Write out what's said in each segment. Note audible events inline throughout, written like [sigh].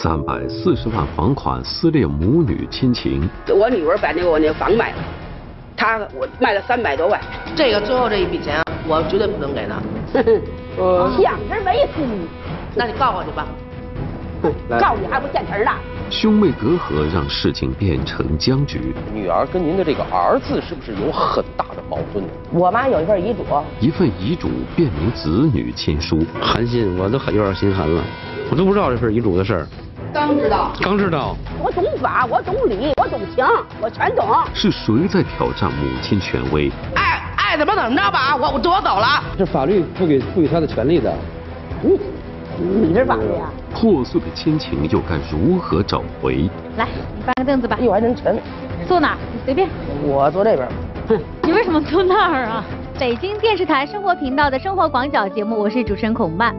三百四十万房款撕裂母女亲情。我女儿把那个我那房卖了，她我卖了三百多万。这个最后这一笔钱，我绝对不能给他。[laughs] 想之为夫，那你告我去吧。[laughs] 告你还不现成的。兄妹隔阂让事情变成僵局。女儿跟您的这个儿子是不是有很大的矛盾？我妈有一份遗嘱，一份遗嘱辨明子女亲疏。寒心，我都很有点心寒了，我都不知道这份遗嘱的事儿。刚知道，刚知道。我懂法，我懂理，我懂情，我全懂。是谁在挑战母亲权威？爱爱怎么怎么着吧，我我我走了。这法律赋给赋予他的权利的。你。你这法律啊！破碎的亲情又该如何找回？来，你搬个凳子吧。哎呦，还能沉。坐哪？你随便。我坐这边。哼，你为什么坐那儿啊？北京电视台生活频道的生活广角节目，我是主持人孔曼。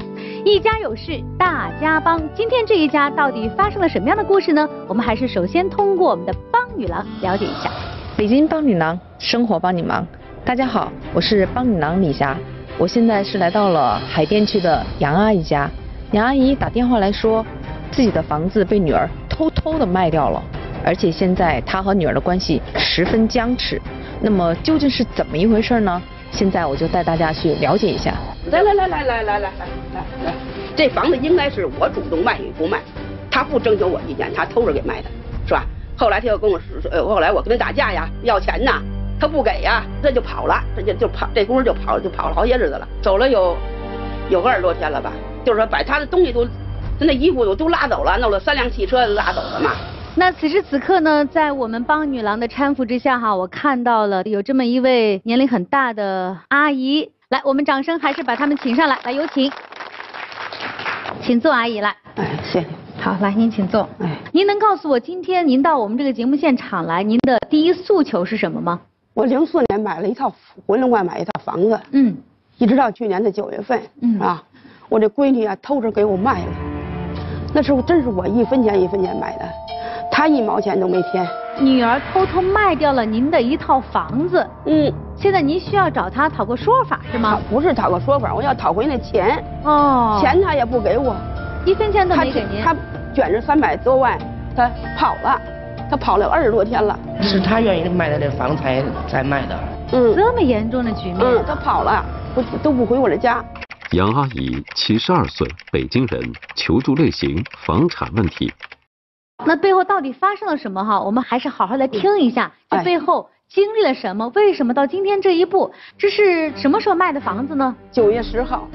一家有事，大家帮。今天这一家到底发生了什么样的故事呢？我们还是首先通过我们的帮女郎了解一下。北京帮女郎，生活帮你忙。大家好，我是帮女郎李霞。我现在是来到了海淀区的杨阿姨家。杨阿姨打电话来说，自己的房子被女儿偷偷的卖掉了，而且现在她和女儿的关系十分僵持。那么究竟是怎么一回事呢？现在我就带大家去了解一下。来来来来来来来来来，这房子应该是我主动卖与不卖，他不征求我意见，他偷着给卖的，是吧？后来他又跟我说，呃，后来我跟他打架呀，要钱呐，他不给呀，这就跑了，这就就跑，这工人就跑就跑了好些日子了，走了有有个二十多天了吧。就是说，把他的东西都，他那衣服都都拉走了，弄了三辆汽车拉走了嘛。那此时此刻呢，在我们帮女郎的搀扶之下哈，我看到了有这么一位年龄很大的阿姨，来，我们掌声还是把他们请上来，来有请，请坐，阿姨来。哎，谢谢。好，来您请坐。哎，您能告诉我今天您到我们这个节目现场来，您的第一诉求是什么吗？我零四年买了一套回龙观买一套房子，嗯，一直到去年的九月份，嗯啊。我这闺女啊，偷着给我卖了，那时候真是我一分钱一分钱买的，她一毛钱都没添。女儿偷偷卖掉了您的一套房子，嗯，现在您需要找他讨个说法是吗？不是讨个说法，我要讨回那钱。哦，钱他也不给我，一分钱都没给您。他卷着三百多万，他跑了，他跑了二十多天了。是他愿意卖的这房才才卖的。嗯，这么严重的局面。嗯，她跑了，不都不回我的家。杨阿姨，七十二岁，北京人，求助类型房产问题。那背后到底发生了什么？哈，我们还是好好来听一下，这背后经历了什么？为什么到今天这一步？这是什么时候卖的房子呢？九月十号，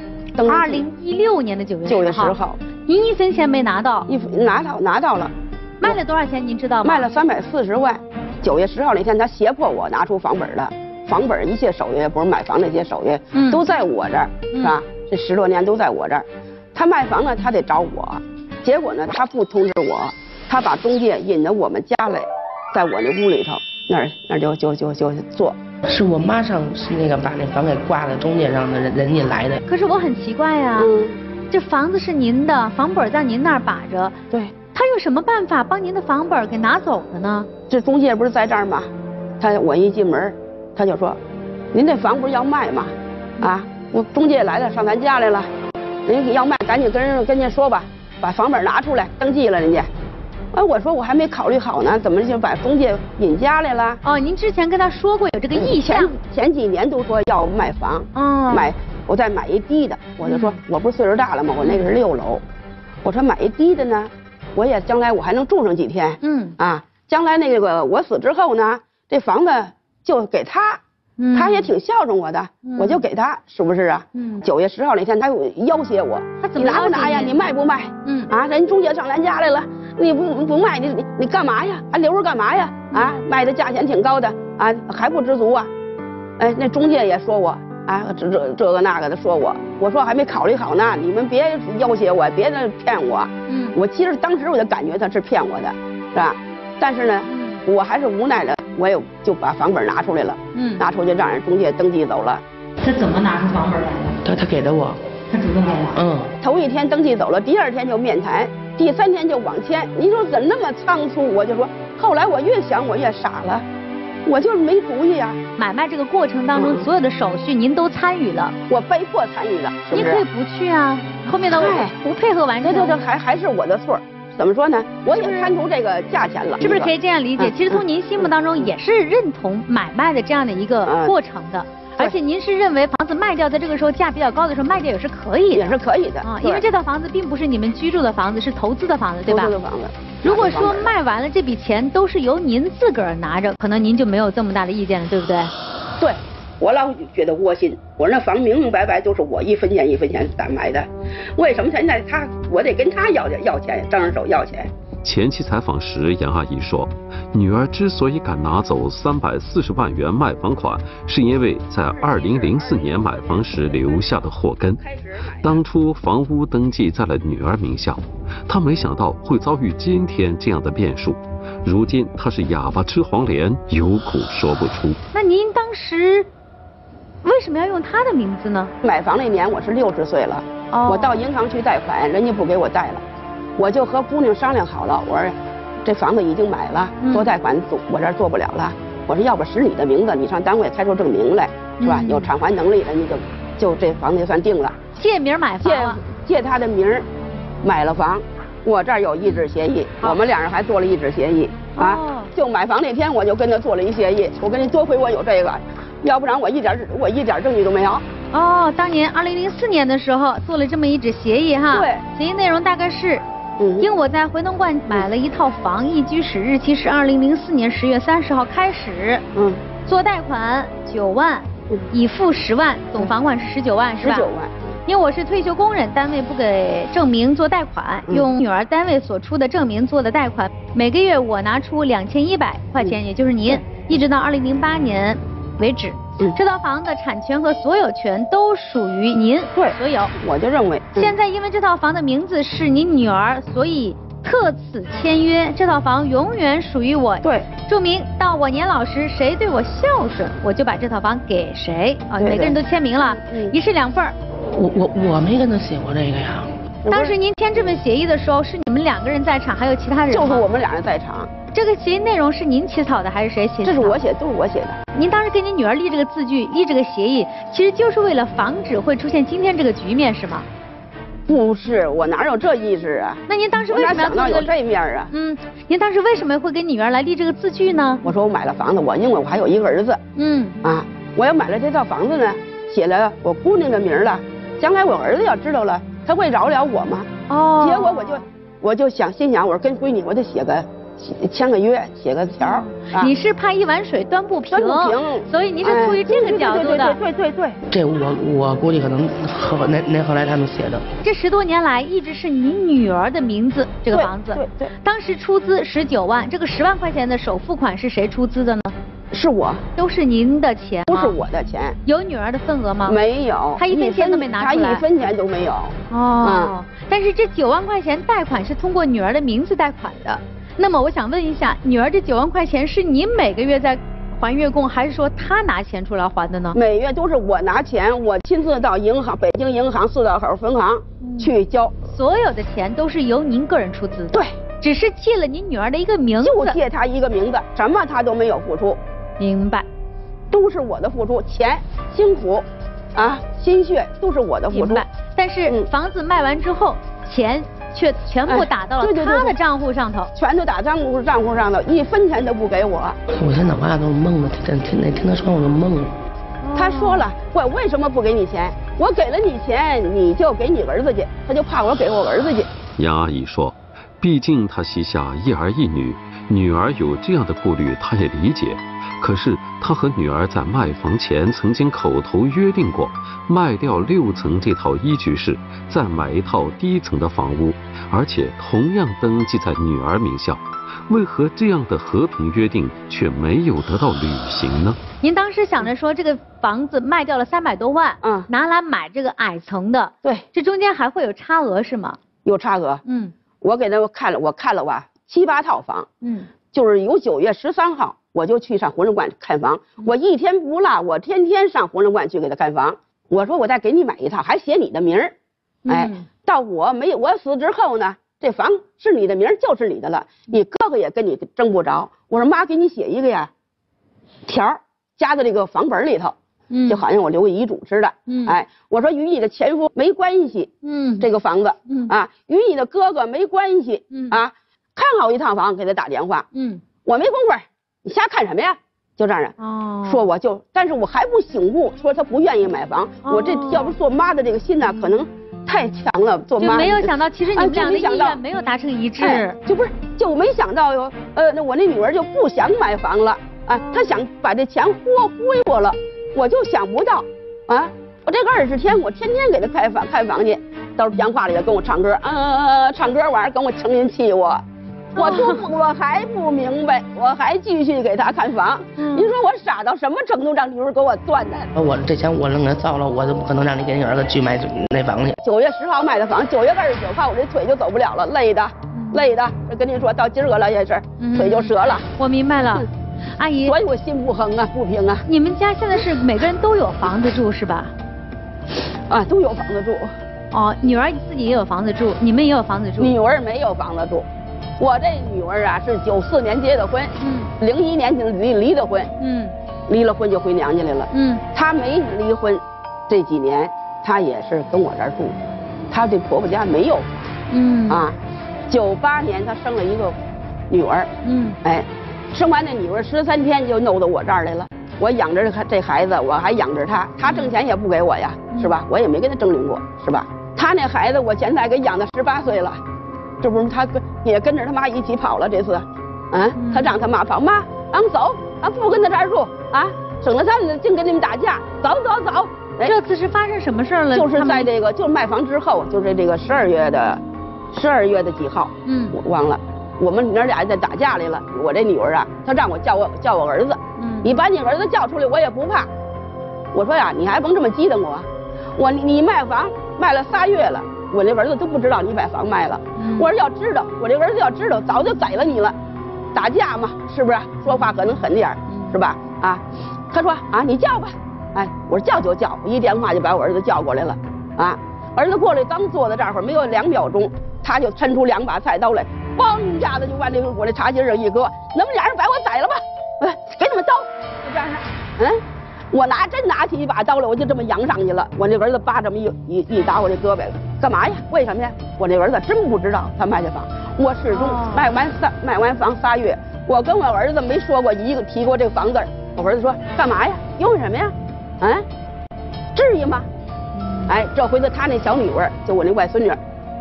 二零一六年的九月九月十号。您一分钱没拿到？一拿到拿到了。卖了多少钱？您知道吗？卖了三百四十万。九月十号那天，他胁迫我拿出房本了，房本一切手续，不是买房那些手续，都在我这儿，是吧？这十多年都在我这儿，他卖房呢，他得找我，结果呢，他不通知我，他把中介引到我们家来，在我那屋里头，那儿那儿就就就就做。是我妈上是那个把那房给挂在中介上的人人家来的。可是我很奇怪呀，这房子是您的，房本在您那儿把着，对，他用什么办法帮您的房本给拿走了呢？这中介不是在这儿吗？他我一进门，他就说，您这房不是要卖吗？啊？我中介来了，上咱家来了，人家要卖，赶紧跟人跟人家说吧，把房本拿出来，登记了人家。哎，我说我还没考虑好呢，怎么就把中介引家来了？哦，您之前跟他说过有这个意向？前前几年都说要卖房，买我再买一低的，我就说我不是岁数大了吗？我那个是六楼，我说买一低的呢，我也将来我还能住上几天。嗯啊，将来那个我死之后呢，这房子就给他。他也挺孝顺我的，我就给他，是不是啊？嗯九月十号那天，他又要挟我，他怎么拿不拿呀？你卖不卖？嗯啊，人中介上咱家来了，你不不卖，你你你干嘛呀？还留着干嘛呀？啊，卖的价钱挺高的啊，还不知足啊？哎，那中介也说我啊，这这这个那个的说我，我说还没考虑好呢，你们别要挟我，别那骗我。嗯，我其实当时我就感觉他是骗我的，是吧？但是呢，我还是无奈的。我也就把房本拿出来了，嗯，拿出去让人中介登记走了。他怎么拿出房本来的？他他给的我，他主动给的。嗯，头一天登记走了，第二天就面谈，第三天就网签。你说怎那么仓促？我就说，后来我越想我越傻了，我就是没主意啊。买卖这个过程当中，所有的手续您都参与了，我被迫参与了，您可以不去啊，后面的不配合完成，对对对，还还是我的错。怎么说呢？我也贪图这个价钱了，是不是可以这样理解？其实从您心目当中也是认同买卖的这样的一个过程的，而且您是认为房子卖掉在这个时候价比较高的时候卖掉也是可以，也是可以的啊，因为这套房子并不是你们居住的房子，是投资的房子，对吧？投资的房子。如果说卖完了这笔钱都是由您自个儿拿着，可能您就没有这么大的意见了，对不对？对。我老觉得窝心，我那房明明白白都是我一分钱一分钱攒买的，为什么现在他我得跟他要要钱，张着手要钱？前期采访时，杨阿姨说，女儿之所以敢拿走三百四十万元卖房款，是因为在二零零四年买房时留下的祸根。当初房屋登记在了女儿名下，她没想到会遭遇今天这样的变数。如今她是哑巴吃黄连，有苦说不出。那您当时？为什么要用她的名字呢？买房那年我是六十岁了，我到银行去贷款，人家不给我贷了，我就和姑娘商量好了，我说这房子已经买了，做贷款做我这儿做不了了，我说要不使你的名字，你上单位开出证明来，是吧？有偿还能力了，你就就这房子就算定了。借名买房借借他的名买了房，我这儿有一纸协议，我们俩人还做了一纸协议啊，就买房那天我就跟他做了一协议，我跟你多亏我有这个。要不然我一点我一点证据都没有。哦，当年二零零四年的时候做了这么一纸协议哈。对。协议内容大概是，因为我在回龙观买了一套房，一居室，日期是二零零四年十月三十号开始。嗯。做贷款九万，已付十万，总房款是十九万，是吧？十九万。因为我是退休工人，单位不给证明做贷款，用女儿单位所出的证明做的贷款，每个月我拿出两千一百块钱，也就是您，一直到二零零八年。为止，这套房的产权和所有权都属于您对所有。我就认为，现在因为这套房的名字是您女儿，所以特此签约，这套房永远属于我。对，注明到我年老时，谁对我孝顺，我就把这套房给谁。啊，每个人都签名了，一式两份我我我没跟他写过这个呀。当时您签这份协议的时候，是你们两个人在场，还有其他人就是我们俩人在场。这个协议内容是您起草的还是谁写的？这是我写，都是我写的。您当时跟你女儿立这个字据、立这个协议，其实就是为了防止会出现今天这个局面，是吗？不是，我哪有这意识啊？那您当时为什么要做这个这面啊？嗯，您当时为什么会给女儿来立这个字据呢？我说我买了房子，我因为我还有一个儿子。嗯。啊，我要买了这套房子呢，写了我姑娘的名了，将来我儿子要知道了，他会饶了我吗？哦。结果我就我就想心想，我说跟闺女我得写个。签个约，写个条你是怕一碗水端不平，端不平，所以您是出于这个角度的。对对对对对。这我我估计可能后那那后来他们写的。这十多年来一直是你女儿的名字，这个房子。对对。当时出资十九万，这个十万块钱的首付款是谁出资的呢？是我。都是您的钱都是我的钱。有女儿的份额吗？没有。她一分钱都没拿出来。她一分钱都没有。哦。但是这九万块钱贷款是通过女儿的名字贷款的。那么我想问一下，女儿这九万块钱是你每个月在还月供，还是说她拿钱出来还的呢？每月都是我拿钱，我亲自到银行，北京银行四道口分行去交。所有的钱都是由您个人出资。对，只是借了您女儿的一个名字。就借她一个名字，什么她都没有付出。明白。都是我的付出，钱、辛苦，啊，心血都是我的付出。明白。但是房子卖完之后，钱。却全部打到了他的账户上头，全都打账户账户上头，一分钱都不给我。我现在脑瓜都懵了，听听听听他说我都懵了。他说了，我为什么不给你钱？我给了你钱，你就给你儿子去，他就怕我给我儿子去。杨阿姨说，毕竟她膝下一儿一女，女儿有这样的顾虑，她也理解。可是他和女儿在卖房前曾经口头约定过，卖掉六层这套一居室，再买一套低层的房屋，而且同样登记在女儿名下。为何这样的和平约定却没有得到履行呢？您当时想着说这个房子卖掉了三百多万，嗯，拿来买这个矮层的，对，这中间还会有差额是吗？有差额，嗯，我给他看了，我看了哇，七八套房，嗯，就是有九月十三号。我就去上红人馆看房，我一天不落，我天天上红人馆去给他看房。我说我再给你买一套，还写你的名儿，哎，到我没我死之后呢，这房是你的名儿就是你的了，你哥哥也跟你争不着。我说妈给你写一个呀，条儿夹在这个房本里头，嗯，就好像我留个遗嘱似的，嗯，哎，我说与你的前夫没关系，嗯，这个房子，嗯啊，与你的哥哥没关系，嗯。啊，看好一套房，给他打电话，嗯，我没工夫，你瞎看什么呀？就这样，哦，说我就，但是我还不醒悟，说他不愿意买房，我这要不做妈的这个心呢，可能太强了，做妈没有想到，其实你们俩的意愿没有达成一致，就不是，就没想到哟，呃，那我那女儿就不想买房了。啊，她想把这钱豁忽悠我了，我就想不到，啊，我这个二十天，我天天给她开房开房去，到时候电话里跟我唱歌，啊，唱歌完跟我成心气我，我就 [laughs] 我还不明白，我还继续给他看房。您说我傻到什么程度，让女儿给我断的？我这钱我弄给造了，我都不可能让你给你儿子去买那房去。九月十号买的房，九月二十九号我这腿就走不了了，累的，累的。跟您说到今儿个了也是，腿就折了。我明白了。阿姨，所以我心不横啊，不平啊。你们家现在是每个人都有房子住是吧？啊，都有房子住。哦，女儿自己也有房子住，你们也有房子住。女儿没有房子住，我这女儿啊是九四年结的婚，嗯，零一年就离离的婚，嗯，离了婚就回娘家来了，嗯，她没离婚，这几年她也是跟我这儿住，她这婆婆家没有，嗯，啊，九八年她生了一个女儿，嗯，哎。生完那女儿十三天就弄到我这儿来了，我养着这这孩子，我还养着他，他挣钱也不给我呀，是吧？我也没跟他争领过，是吧？他那孩子我现在给养到十八岁了，这不是他跟也跟着他妈一起跑了这次，啊，他让他妈跑，妈，俺走，俺不跟他这儿住啊，省得他们净跟你们打架，走走走。这次是发生什么事了？就是在这个就是卖房之后，就是这个十二月的十二月的几号，嗯，我忘了。我们娘俩在打架来了，我这女儿啊，她让我叫我叫我儿子，嗯。你把你儿子叫出来，我也不怕。我说呀，你还甭这么激瞪我，我你卖房卖了仨月了，我那儿子都不知道你把房卖了。我说要知道，我这儿子要知道，早就宰了你了。打架嘛，是不是？说话可能狠点儿是吧？啊，他说啊，你叫吧，哎，我说叫就叫，一电话就把我儿子叫过来了。啊，儿子过来刚坐在这儿，没有两秒钟，他就抻出两把菜刀来。嘣一下子就往这个我这茶几上一搁，你们俩人把我宰了吧？哎，给你们刀，就这样。嗯，我拿真拿起一把刀来，我就这么扬上去了。我那儿子叭这么一一一打我这胳膊，干嘛呀？为什么呀？我那儿子真不知道他卖的房，我始终卖完三卖完房仨月，我跟我儿子没说过一个提过这个房子。我儿子说干嘛呀？用什么呀？嗯，至于吗？哎，这回子他那小女儿，就我那外孙女，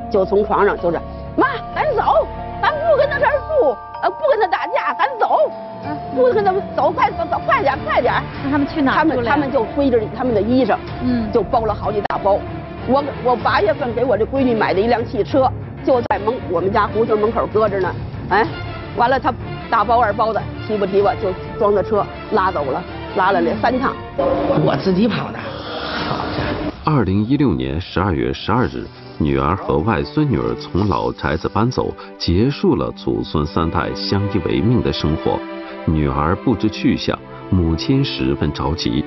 就从床上就是妈，咱走。咱不跟他这儿住，呃，不跟他打架，咱走，嗯，不跟他们走，快走走，快点快点。那他们去哪？他们他们就背着他们的衣裳，嗯，就包了好几大包。我我八月份给我这闺女买的一辆汽车，就在门我们家胡同门口搁着呢。哎，完了他大包二包的提吧提吧就装的车拉走了，拉了这三趟，我自己跑的。好家伙！二零一六年十二月十二日。女儿和外孙女儿从老宅子搬走，结束了祖孙三代相依为命的生活。女儿不知去向，母亲十分着急。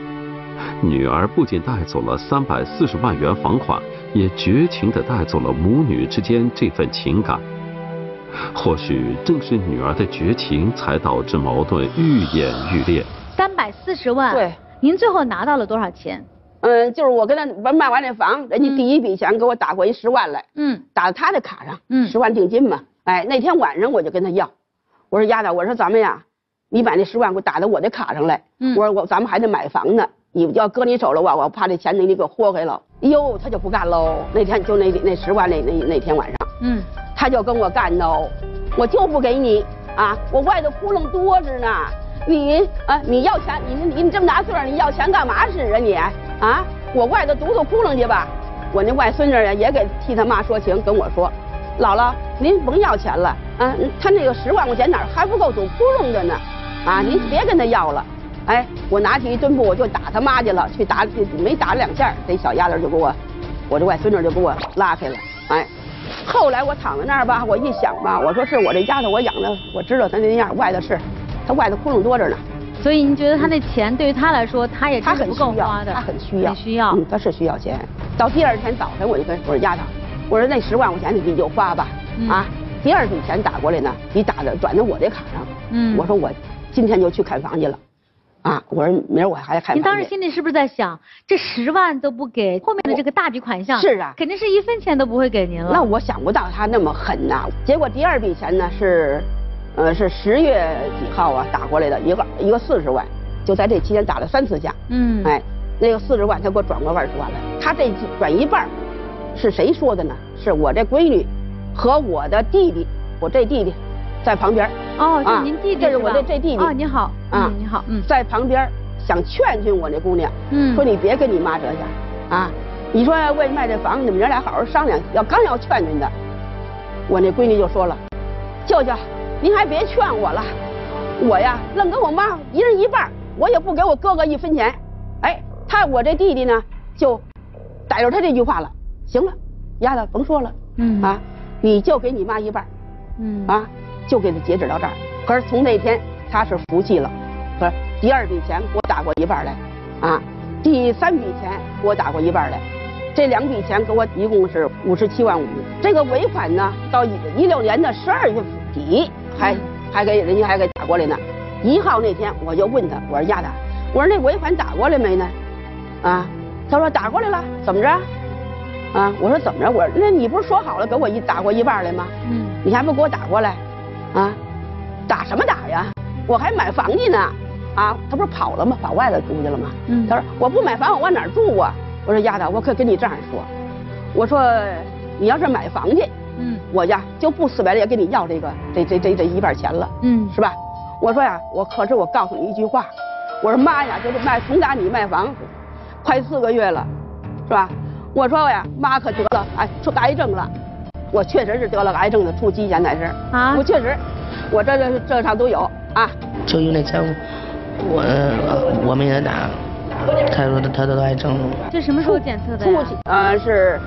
女儿不仅带走了三百四十万元房款，也绝情地带走了母女之间这份情感。或许正是女儿的绝情，才导致矛盾愈演愈烈。三百四十万，对，您最后拿到了多少钱？嗯，就是我跟他完卖完这房，人家第一笔钱给我打过一十万来，嗯，打到他的卡上，嗯，十万定金嘛。哎，那天晚上我就跟他要，我说丫头，我说咱们呀，你把那十万给我打到我的卡上来，嗯，我说我咱们还得买房呢，你要搁你手了我，我怕这钱你你给豁开了。哟，他就不干喽。那天就那那十万那那那天晚上，嗯，他就跟我干喽，我就不给你啊，我外头窟窿多着呢。你啊，你要钱，你你你这么大岁数，你要钱干嘛使啊你？啊，我外头堵堵窟窿去吧。我那外孙女呀，也给替他妈说情，跟我说，姥姥您甭要钱了，啊，他那个十万块钱哪还不够堵窟窿的呢？啊，您别跟他要了。哎，我拿起一墩布我就打他妈去了，去打没打两下，这小丫头就给我，我这外孙女就给我拉开了。哎，后来我躺在那儿吧，我一想吧，我说是我这丫头我养的，我知道她那样，外头是。他外头窟窿多着呢，所以您觉得他那钱对于他来说，他也他很需要，他很需要，需要，嗯，他是需要钱。到第二天早晨我就跟我说丫头，我说那十万块钱你就花吧，啊，第二笔钱打过来呢，你打的转到我这卡上，嗯，我说我今天就去看房去了，啊，我说明儿我还看。您当时心里是不是在想，这十万都不给，后面的这个大笔款项是啊，肯定是一分钱都不会给您了。那我想不到他那么狠呐。结果第二笔钱呢是，呃，是十月几号啊打过来的一个一个四十万，就在这期间打了三次架。嗯。哎，那个四十万他给我转过二十万来，他这转一半，是谁说的呢？是我这闺女和我的弟弟，我这弟弟。在旁边哦，就您弟弟这是我的这弟弟啊，你好啊，你好，嗯，在旁边想劝劝我那姑娘，嗯，说你别跟你妈这样啊，你说为卖这房子，你们娘俩好好商量。要刚要劝劝的，我那闺女就说了，舅舅，您还别劝我了，我呀，愣跟我妈一人一半，我也不给我哥哥一分钱。哎，他我这弟弟呢，就逮着他这句话了，行了，丫头甭说了，嗯。啊，你就给你妈一半，嗯。啊。就给他截止到这儿，可是从那天他是服气了，可是第二笔钱给我打过一半来，啊，第三笔钱给我打过一半来，这两笔钱给我一共是五十七万五。这个尾款呢，到一一六年的十二月底还还给人家还给打过来呢。一号那天我就问他，我说丫头，我说那尾款打过来没呢？啊，他说打过来了，怎么着？啊，我说怎么着？我说那你不是说好了给我一打过一半来吗？嗯，你还不给我打过来？啊，打什么打呀？我还买房去呢，啊，他不是跑了吗？跑外头住去了吗？嗯，他说我不买房，我往哪住啊？我说丫头，我可跟你这样说，我说你要是买房去，嗯，我呀就不死白赖跟你要这个这这这这一半钱了，嗯，是吧？我说呀，我可是我告诉你一句话，我说妈呀，就是卖从打你卖房，快四个月了，是吧？我说呀，妈可得了，哎，出癌症了。我确实是得了癌症的初期，现在是啊，我确实，我这这这上都有啊。就因为那钱，我我没给他打，他说他他得癌症了。这什么时候检测的？初期呃是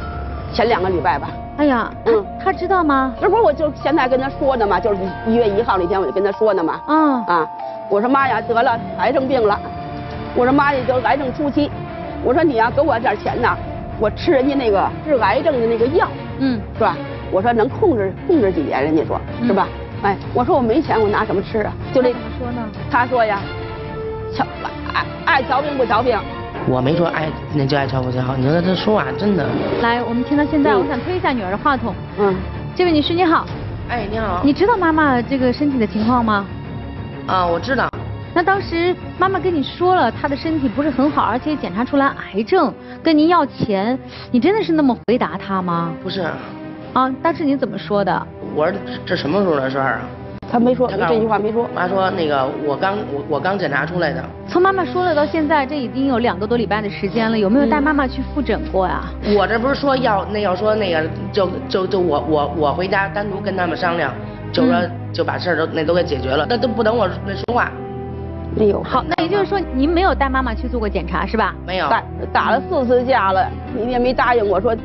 前两个礼拜吧。哎呀，嗯，他知道吗？这不是我就现在跟他说呢嘛，就是一月一号那天我就跟他说呢嘛。嗯啊，我说妈呀，得了癌症病了，我说妈呀，就癌症初期，我说你呀给我点钱呐，我吃人家那个治癌症的那个药。嗯，是吧？我说能控制控制几年，人家说是吧？哎，我说我没钱，我拿什么吃啊？就这怎么说呢？他说呀，瞧爱爱瞧病不瞧病。我没说爱那就爱瞧不瞧，你说这说话真的。来，我们听到现在，我想推一下女儿的话筒。嗯，这位女士你好。哎，你好。你知道妈妈这个身体的情况吗？啊，我知道。那当时妈妈跟你说了，她的身体不是很好，而且检查出来癌症，跟您要钱，你真的是那么回答她吗？不是。啊，当时你怎么说的？我说这什么时候的事儿啊？他没说，他这句话没说。妈说那个我刚我我刚检查出来的。从妈妈说了到现在，这已经有两个多礼拜的时间了，有没有带妈妈去复诊过呀？我这不是说要那要说那个就就就我我我回家单独跟他们商量，就说就把事儿都那都给解决了，那都不等我那说话。没有。好，那也就是说您没有带妈妈去做过检查是吧？没有。打打了四次架了，你也没答应我说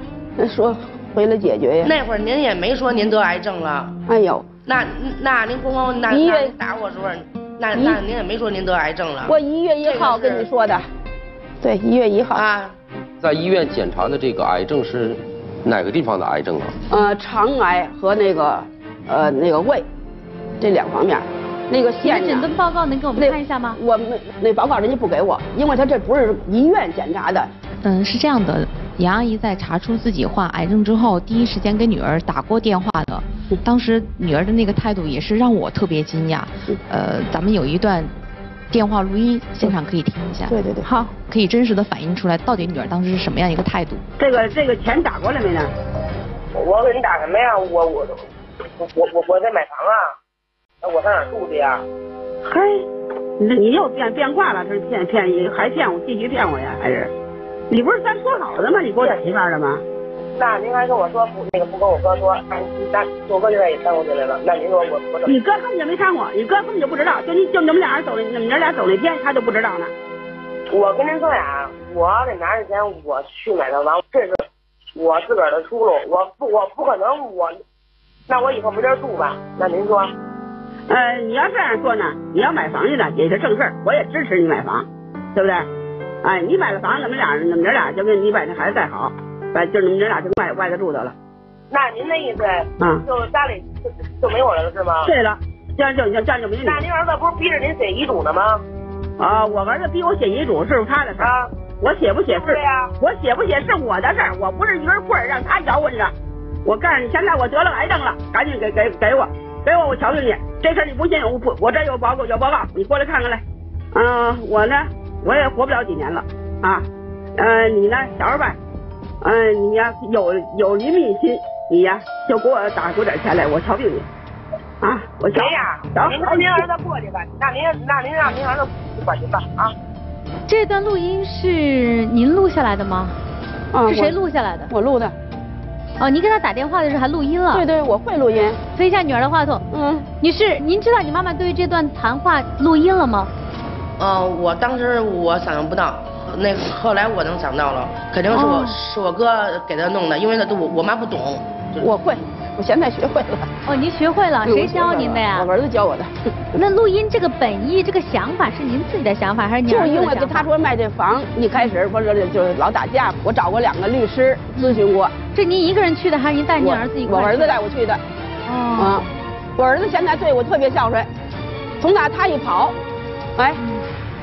说。回来解决呀！那会儿您也没说您得癌症了。哎呦，那那您不光那那打我时候，那那您也没说您得癌症了。我一月一号跟你说的，对，一月一号啊。在医院检查的这个癌症是哪个地方的癌症啊？呃，肠癌和那个呃那个胃这两方面，那个现诊断报告能给我们看一下吗？我们那报告人家不给我，因为他这不是医院检查的。嗯，是这样的。杨阿姨在查出自己患癌症之后，第一时间给女儿打过电话的。当时女儿的那个态度也是让我特别惊讶。呃，咱们有一段电话录音，现场可以听一下。对对对，好，可以真实的反映出来，到底女儿当时是什么样一个态度。这个这个钱打过来没呢？我给你打什么呀？我我我我我在买房啊。那我上哪住去呀？嗨，那你又变变卦了？这是骗骗你，还骗我，继续骗我呀？还是？你不是咱说好的吗？你给我打媳妇了吗？那您还跟我说不那个不跟我哥说，那我哥现在也掺和进来了。那您说我我怎么？你哥根本就没掺和，你哥根本就不知道。就你就你们俩人走的，你们娘俩走那天他就不知道呢。我跟您说呀，我得拿着钱我去买套房，这是我自个儿的出路。我不我不可能我，那我以后没地儿住吧？那您说？呃，你要这样说呢，你要买房去了也是正事儿，我也支持你买房，对不对？哎，你买了房，你们俩，你们娘俩就跟你把这孩子带好，哎，就你们俩就外外头住得了。那您的意思，嗯，就家里就就没我了是吗？对了，这样就这样就没你。那您儿子不是逼着您写遗嘱呢吗？啊，我儿子逼我写遗嘱是他的事儿，我写不写是呀，我写不写是我的事儿，我不是一根棍儿让他摇稳着。我告诉你，现在我得了癌症了，赶紧给给给我，给我我瞧瞧你。这事儿你不信，我不我这有报告有报告，你过来看看来。嗯，我呢我也活不了几年了啊，嗯，你呢小二吧，嗯，你呀有有怜悯心，你呀就给我打过点钱来，我瞧病你。啊，我行呀，您让您儿子过去吧，那您那您让您儿子过去吧啊。这段录音是您录下来的吗？啊，是谁录下来的？我录的。哦，您跟他打电话的时候还录音了？对对，我会录音。飞一下女儿的话筒。嗯。女士，您知道你妈妈对于这段谈话录音了吗？嗯，我当时我想象不到，那后来我能想到了，肯定是我是我哥给他弄的，因为他我我妈不懂。我会。我现在学会了哦，您学会了？谁教您的呀？我儿子教我的。[laughs] 那录音这个本意、这个想法是您自己的想法还是您就因为跟他说卖这房，一开始不是就老打架，我找过两个律师咨询过。这您一个人去的还是您带您儿子一块？我儿子带我去的。哦。我儿子现在对我特别孝顺，从那他一跑，哎，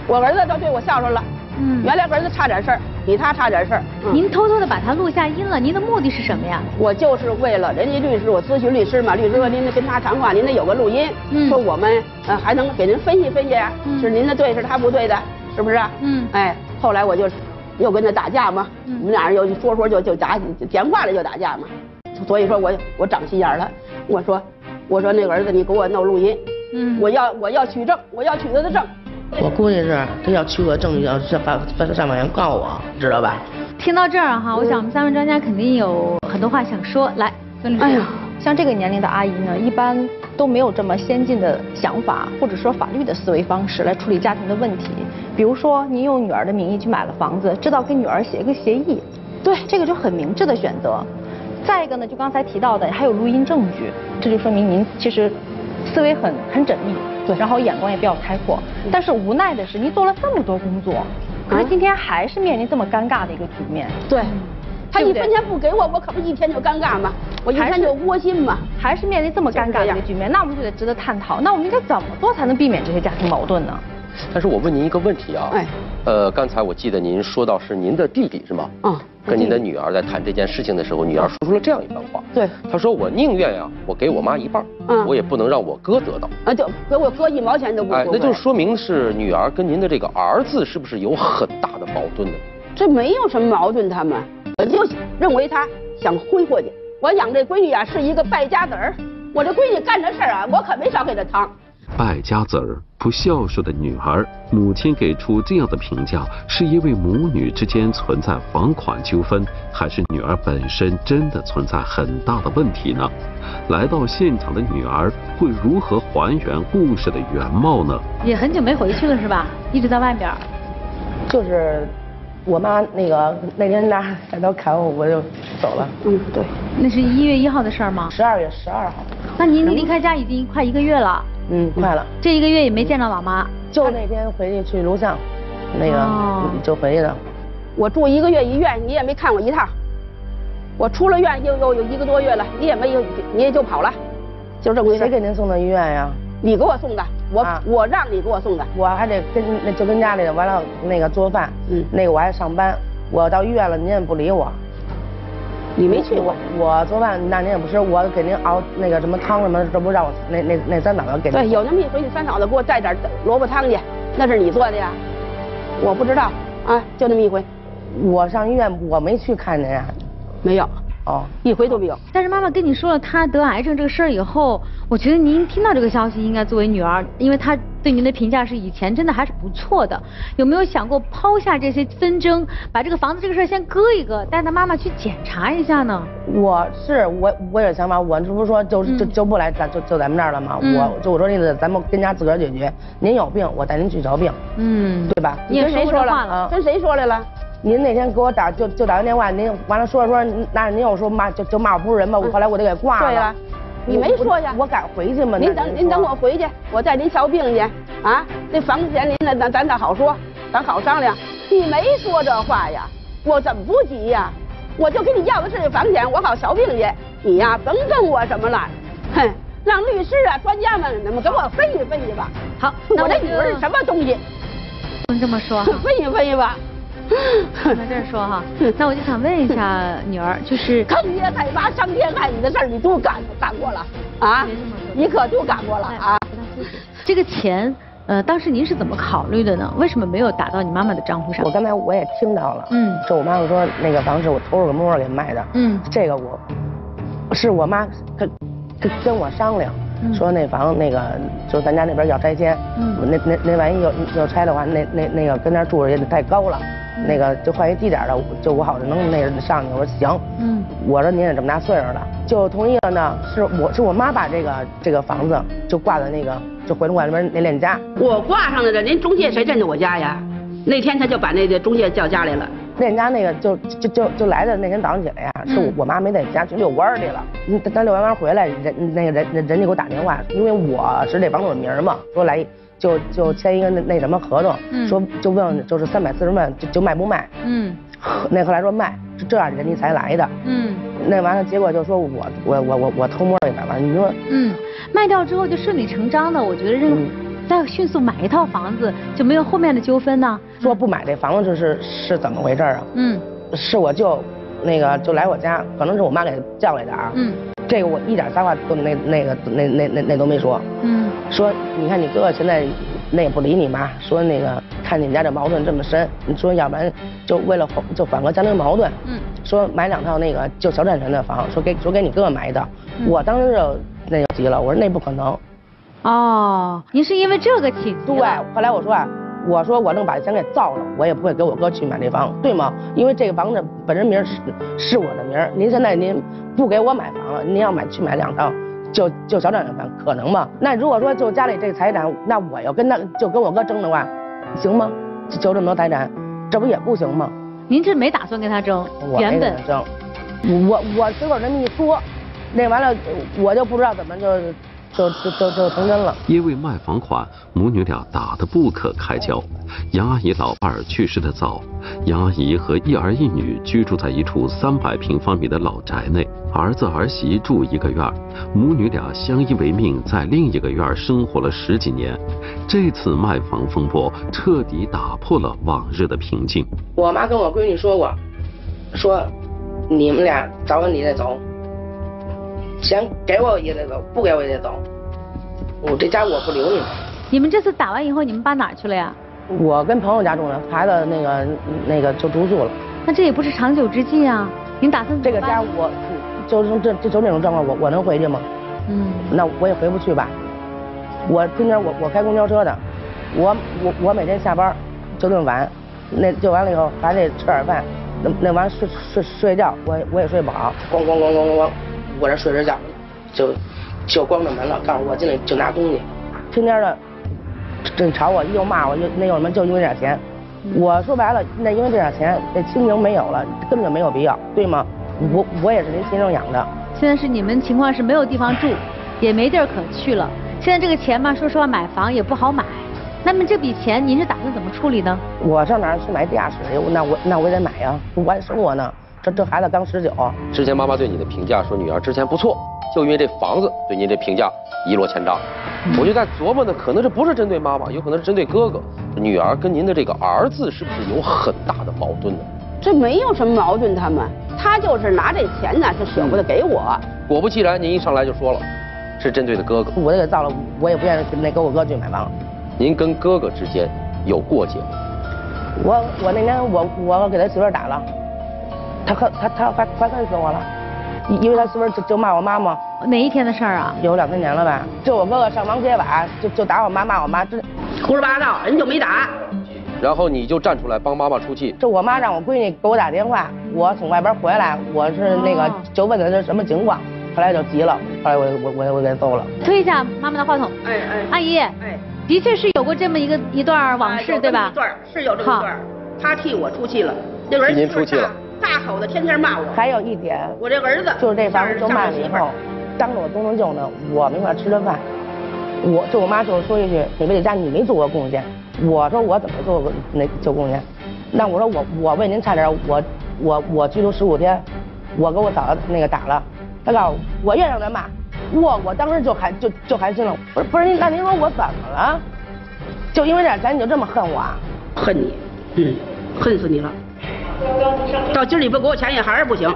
我儿子都对我孝顺了。嗯。原来儿子差点事儿。比他差点事儿，您偷偷的把他录下音了，您的目的是什么呀？我就是为了人家律师，我咨询律师嘛，律师说您得跟他谈话，您得有个录音，说我们呃还能给您分析分析，是您的对，是他不对的，是不是？嗯，哎，后来我就又跟他打架嘛，我们俩人又说说就就打电话了就打架嘛，所以说我我长心眼了，我说我说那个儿子你给我弄录音，嗯，我要我要取证，我要取他的证。我估计是他要取个证，要上法上法院告我，知道吧？听到这儿哈，我想我们三位专家肯定有很多话想说。来，孙律师，哎呀，像这个年龄的阿姨呢，一般都没有这么先进的想法，或者说法律的思维方式来处理家庭的问题。比如说，您用女儿的名义去买了房子，知道跟女儿写一个协议，对，这个就很明智的选择。再一个呢，就刚才提到的，还有录音证据，这就说明您其实思维很很缜密。对，然后眼光也比较开阔，但是无奈的是，您做了这么多工作，可是今天还是面临这么尴尬的一个局面。对，他一分钱不给我，我可不一天就尴尬吗？我一天就窝心吗，还是面临这么尴尬的一个局面，那我们就得值得探讨，那我们应该怎么做才能避免这些家庭矛盾呢？但是我问您一个问题啊，哎，呃，刚才我记得您说到是您的弟弟是吗？嗯，跟您的女儿在谈这件事情的时候，女儿说出了这样一番话。对，她说我宁愿呀，我给我妈一半，嗯，我也不能让我哥得到。啊，就给我哥一毛钱都不。哎，那就说明是女儿跟您的这个儿子是不是有很大的矛盾呢？这没有什么矛盾，他们我就认为他想挥霍去。我养这闺女啊，是一个败家子儿，我这闺女干这事儿啊，我可没少给她趟。败家子儿，不孝顺的女儿，母亲给出这样的评价，是因为母女之间存在房款纠纷，还是女儿本身真的存在很大的问题呢？来到现场的女儿会如何还原故事的原貌呢？也很久没回去了是吧？一直在外边。就是我妈那个那天拿菜刀砍我，我就走了。嗯，对。那是一月一号的事儿吗？十二月十二号。那您离开家已经快一个月了。嗯，快了。这一个月也没见着老妈，就那天回去去录像，那个就回去了。我住一个月医院，你也没看我一趟。我出了院又又有一个多月了，你也没有，你也就跑了，就这么回事。谁给您送到医院呀？你给我送的，我我让你给我送的。我还得跟那就跟家里完了那个做饭，嗯，那个我还上班，我到医院了，您也不理我。你没去过，我做饭那您也不吃，我给您熬那个什么汤什么，这不让我那那那三嫂子给。对，有那么一回，你三嫂子给我带点萝卜汤去，那是你做的呀？我不知道啊，就那么一回。我上医院我没去看您啊，没有。哦，一回都没有。但是妈妈跟你说了她得癌症这个事儿以后，我觉得您听到这个消息，应该作为女儿，因为她对您的评价是以前真的还是不错的。有没有想过抛下这些纷争，把这个房子这个事儿先搁一搁，带她妈妈去检查一下呢？我是我我有想法，我这不是说就就就不来咱就就咱们这儿了吗？我就我说那个咱们跟家自个儿解决。您有病，我带您去找病。嗯，对吧？你跟谁说了？跟谁说来了？您那天给我打就就打个电话，您完了说着说着，那您又说骂就就骂我不是人吧，我，后来我就给挂了。对了，你没说呀？我敢回去吗？您等您等我回去，我带您瞧病去啊。这房钱您那咱咱再好说，咱好商量。你没说这话呀？我怎么不急呀？我就跟你要的是这房钱，我好瞧病去。你呀，甭跟我什么了，哼，让律师啊专家们那么给我分析分析吧。好，我这女儿是什么东西？不能这么说，分析分析吧。[laughs] 在这儿说哈，那我就想问一下 [laughs] 女儿，就是坑爹害娃伤天害理的事儿，你都干干过了啊？你可都干过了啊？这个钱，呃，当时您是怎么考虑的呢？为什么没有打到你妈妈的账户上？我刚才我也听到了，嗯，就我妈妈说那个房是我偷着摸着给卖的，嗯，这个我，是我妈跟跟跟我商量，说那房那个就咱家那边要拆迁，嗯，那那那万一要要拆的话，那那那个跟那住着也得太高了。那个就换一低点的，就我好像能那上去。我说行，嗯，我说您也这么大岁数了，就同意了呢。是我是我妈把这个这个房子就挂在那个就回龙观那边那链家。我挂上来的，您中介谁认得我家呀？那天他就把那个中介叫家来了。链家那个就就就就来的那天早上起来呀，是我妈没在家去遛弯去了。嗯，等遛完弯回来，人那个人人家给我打电话，因为我是这房子的名嘛，说来。就就签一个那那什么合同，说就问就是三百四十万就就卖不卖？嗯，那后来说卖，是这样人家才来的。嗯，那完了结果就说我我我我我偷摸一百万，你说？嗯，卖掉之后就顺理成章的，我觉得这个再迅速买一套房子就没有后面的纠纷呢。说不买这房子是是怎么回事啊？嗯，是我舅那个就来我家，可能是我妈给叫来的啊。嗯。这个我一点脏话都那那个那那那那都没说，嗯，说你看你哥哥现在那也不理你妈，说那个看你们家这矛盾这么深，你说要不然就为了就缓和家庭矛盾，嗯，说买两套那个就小产权的房，说给说给你哥哥买一套，我当时就那就急了，我说那不可能，哦，您是因为这个起对，后来我说啊。我说我能把钱给造了，我也不会给我哥去买那房，对吗？因为这个房子本人名是是我的名您现在您不给我买房了，您要买去买两套，就就小两房，可能吗？那如果说就家里这财产，那我要跟他就跟我哥争的话，行吗？就这么多财产，这不也不行吗？您这没打算跟他争？原本争，我我随口这么一说，那完了我就不知道怎么就。就就就就成真了。因为卖房款，母女俩打得不可开交。杨阿姨老伴儿去世的早，杨阿姨和一儿一女居住在一处三百平方米的老宅内，儿子儿媳住一个院儿，母女俩相依为命，在另一个院儿生活了十几年。这次卖房风波彻底打破了往日的平静。我妈跟我闺女说过，说你们俩早晚你得走。钱给我也得走，不给我也得走。我这家我不留你们。你们这次打完以后，你们搬哪去了呀？我跟朋友家住呢，孩子那个那个就住宿了。那这也不是长久之计啊！您打算这个家我，就是这这就这种状况，我我能回去吗？嗯。那我也回不去吧。我今天我我开公交车的，我我我每天下班就顿晚，那就完了以后还得吃点饭，那那完睡睡睡觉，我我也睡不好，咣咣咣咣咣咣。我这睡着觉，就就关着门了，告诉我进来就拿东西，天天的正吵我，又骂我，又那又什么，就因为这点钱。我说白了，那因为这点钱，那亲情没有了，根本就没有必要，对吗？我我也是您亲生养的。现在是你们情况是没有地方住，也没地儿可去了。现在这个钱嘛，说实话买房也不好买。那么这笔钱您是打算怎么处理呢？我上哪儿去买地下室去？那我那我也得买呀，我还生活呢。这这孩子刚十九，之前妈妈对你的评价说女儿之前不错，就因为这房子对您这评价一落千丈。我就在琢磨呢，可能这不是针对妈妈，有可能是针对哥哥。女儿跟您的这个儿子是不是有很大的矛盾呢？这没有什么矛盾，他们他就是拿这钱呢，他舍不得给我。果不其然，您一上来就说了，是针对的哥哥。我给造了，我也不愿意那跟我哥去买房。您跟哥哥之间有过节吗？我我那天我我给他媳妇打了。他可他他快快恨死我了，因为他媳妇就就骂我妈嘛。哪一天的事儿啊？有两三年了吧。就我哥哥上房揭瓦，就就打我妈骂我妈，这胡说八道，人就没打。然后你就站出来帮妈妈出气。这我妈让我闺女给我打电话，我从外边回来，我是那个就问她是什么情况，后来就急了，后来我我我我给揍了。推一下妈妈的话筒。哎哎。阿姨。哎。的确是有过这么一个一段往事，对吧？一段是有这么一段，他替我出气了，那人您出气了。大口的天天骂我，还有一点，我这儿子就是这房子就卖了以后，当着我东东舅呢，我们一块吃的饭，我就我妈就是说一句，你为这家你没做过贡献，我说我怎么做过那做贡献？那我说我我为您差点，我我我拘留十五天，我给我嫂子那个打了，他告诉我我愿意让他骂，我我当时就寒就就寒心了，不是不是您那您说我怎么了？就因为这点钱你就这么恨我？啊恨你，嗯，恨死你了。到今儿你不给我钱也还是不行。